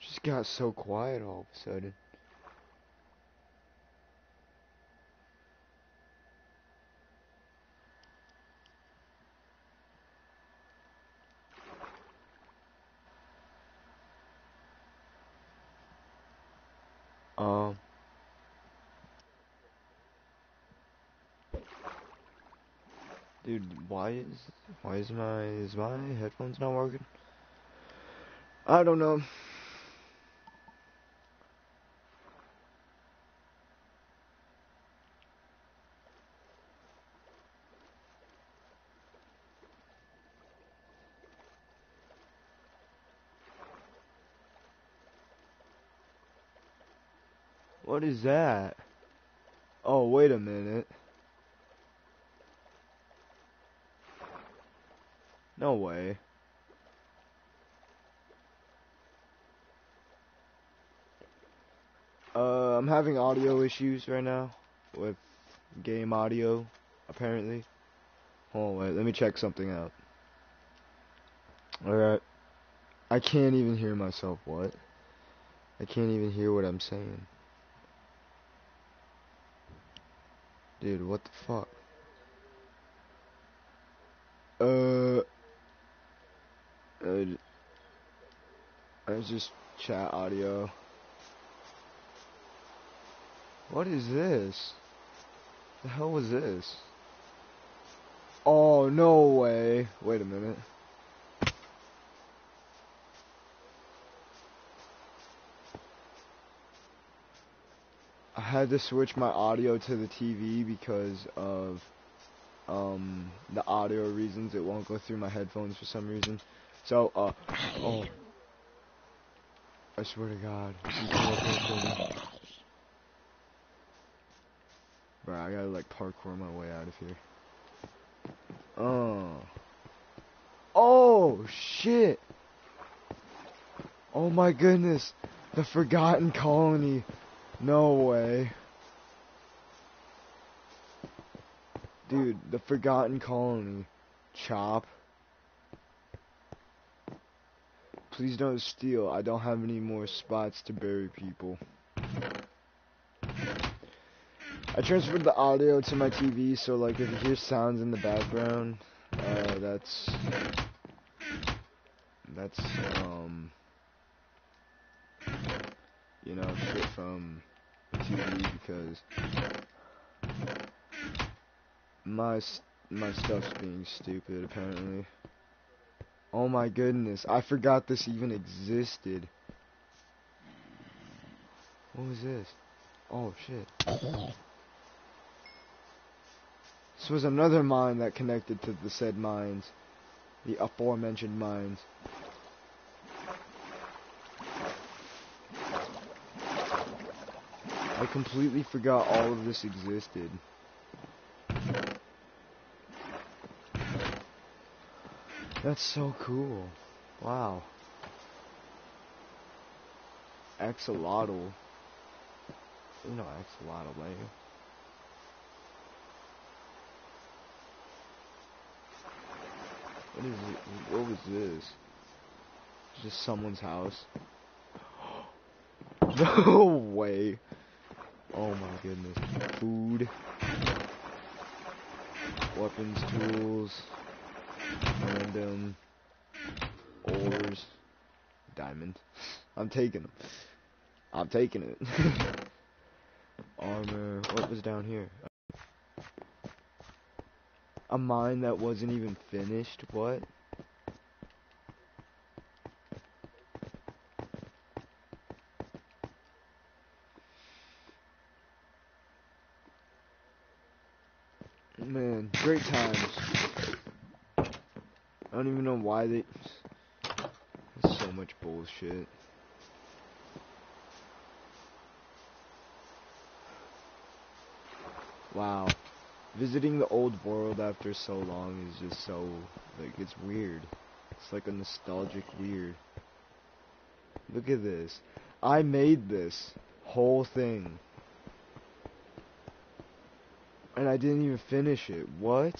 Just got so quiet all of a sudden. Um. Dude, why is why is my is my headphones not working? I don't know. What is that? Oh, wait a minute. No way. Uh, I'm having audio issues right now with game audio, apparently. Hold on, wait, let me check something out. Alright. I can't even hear myself, what? I can't even hear what I'm saying. Dude, what the fuck? Uh, uh, I just chat audio. What is this? The hell was this? Oh, no way. Wait a minute. Had to switch my audio to the TV because of um the audio reasons. It won't go through my headphones for some reason. So uh oh I swear to God. Bro, I gotta like parkour my way out of here. Oh. Oh shit. Oh my goodness. The Forgotten Colony. No way. Dude, the Forgotten Colony. Chop. Please don't steal. I don't have any more spots to bury people. I transferred the audio to my TV, so like if you hear sounds in the background, uh, that's that's um you know shit from TV because my my stuff's being stupid apparently. Oh my goodness, I forgot this even existed. What was this? Oh shit. This was another mine that connected to the said mines. The aforementioned mines. I completely forgot all of this existed. That's so cool. Wow. Axolotl. You know axolotl, right? What is it? What was this? Just someone's house. no way. Oh my goodness. Food. Weapons, tools. Random. Ores. Diamond. I'm taking them. I'm taking it. Armor. What was down here? A mine that wasn't even finished? What? Man, great times. I don't even know why they... There's so much bullshit. Wow. Visiting the old world after so long is just so, like, it's weird. It's like a nostalgic weird. Look at this. I made this whole thing. And I didn't even finish it. What?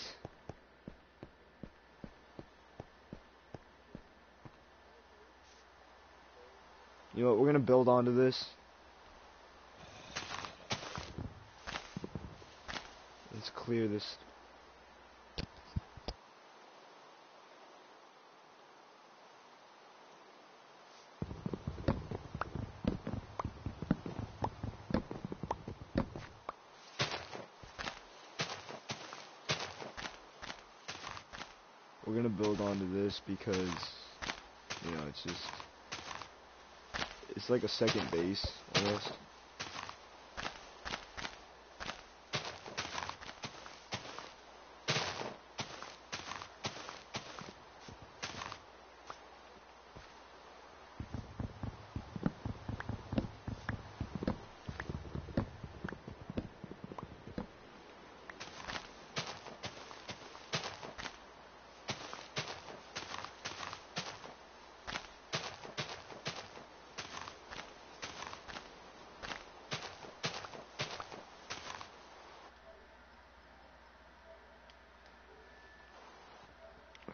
You know what, we're gonna build onto this. Let's clear this. We're gonna build onto this because, you know, it's just, it's like a second base, almost.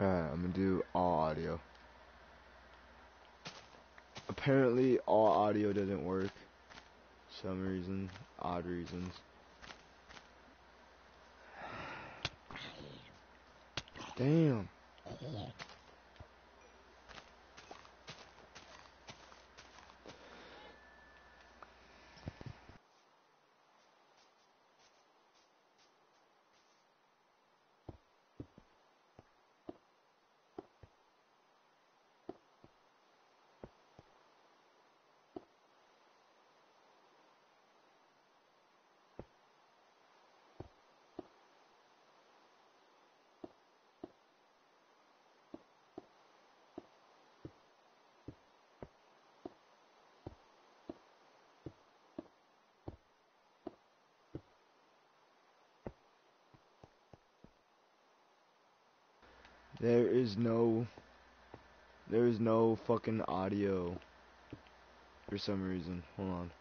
Alright, I'm gonna do all audio. Apparently, all audio doesn't work. Some reason, odd reasons. Damn. There is no there is no fucking audio for some reason. Hold on.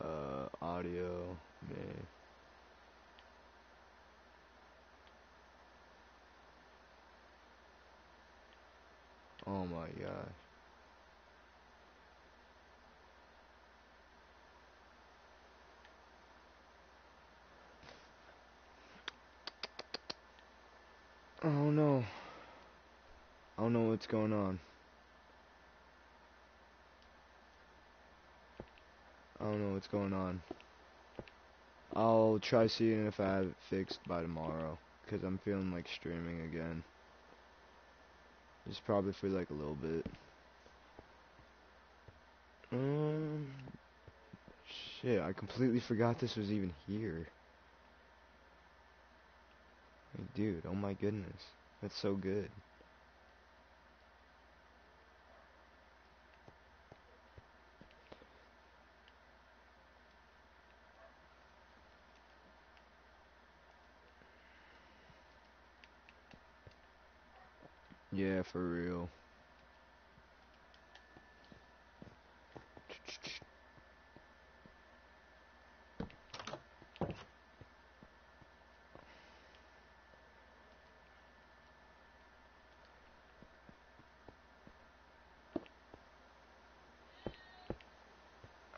Uh audio may Oh my god. Oh no. I don't know what's going on. I don't know what's going on. I'll try seeing if I have it fixed by tomorrow. Because I'm feeling like streaming again. Just probably for like a little bit. Um, shit, I completely forgot this was even here. Dude, oh my goodness. That's so good. Yeah, for real.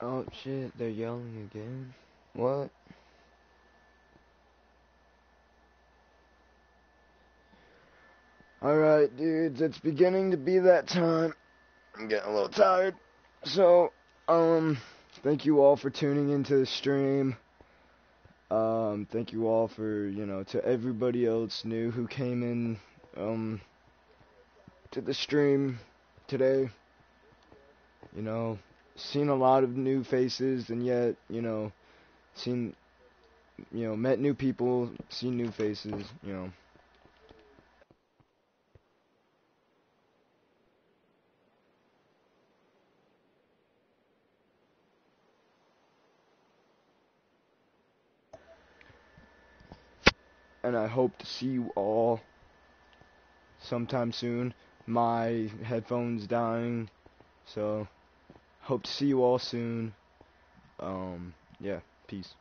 Oh shit, they're yelling again. What? Alright, dudes, it's beginning to be that time. I'm getting a little tired. So, um, thank you all for tuning into the stream. Um, thank you all for, you know, to everybody else new who came in, um, to the stream today. You know, seen a lot of new faces and yet, you know, seen, you know, met new people, seen new faces, you know. And I hope to see you all sometime soon. My headphones dying, so hope to see you all soon. Um, yeah, peace.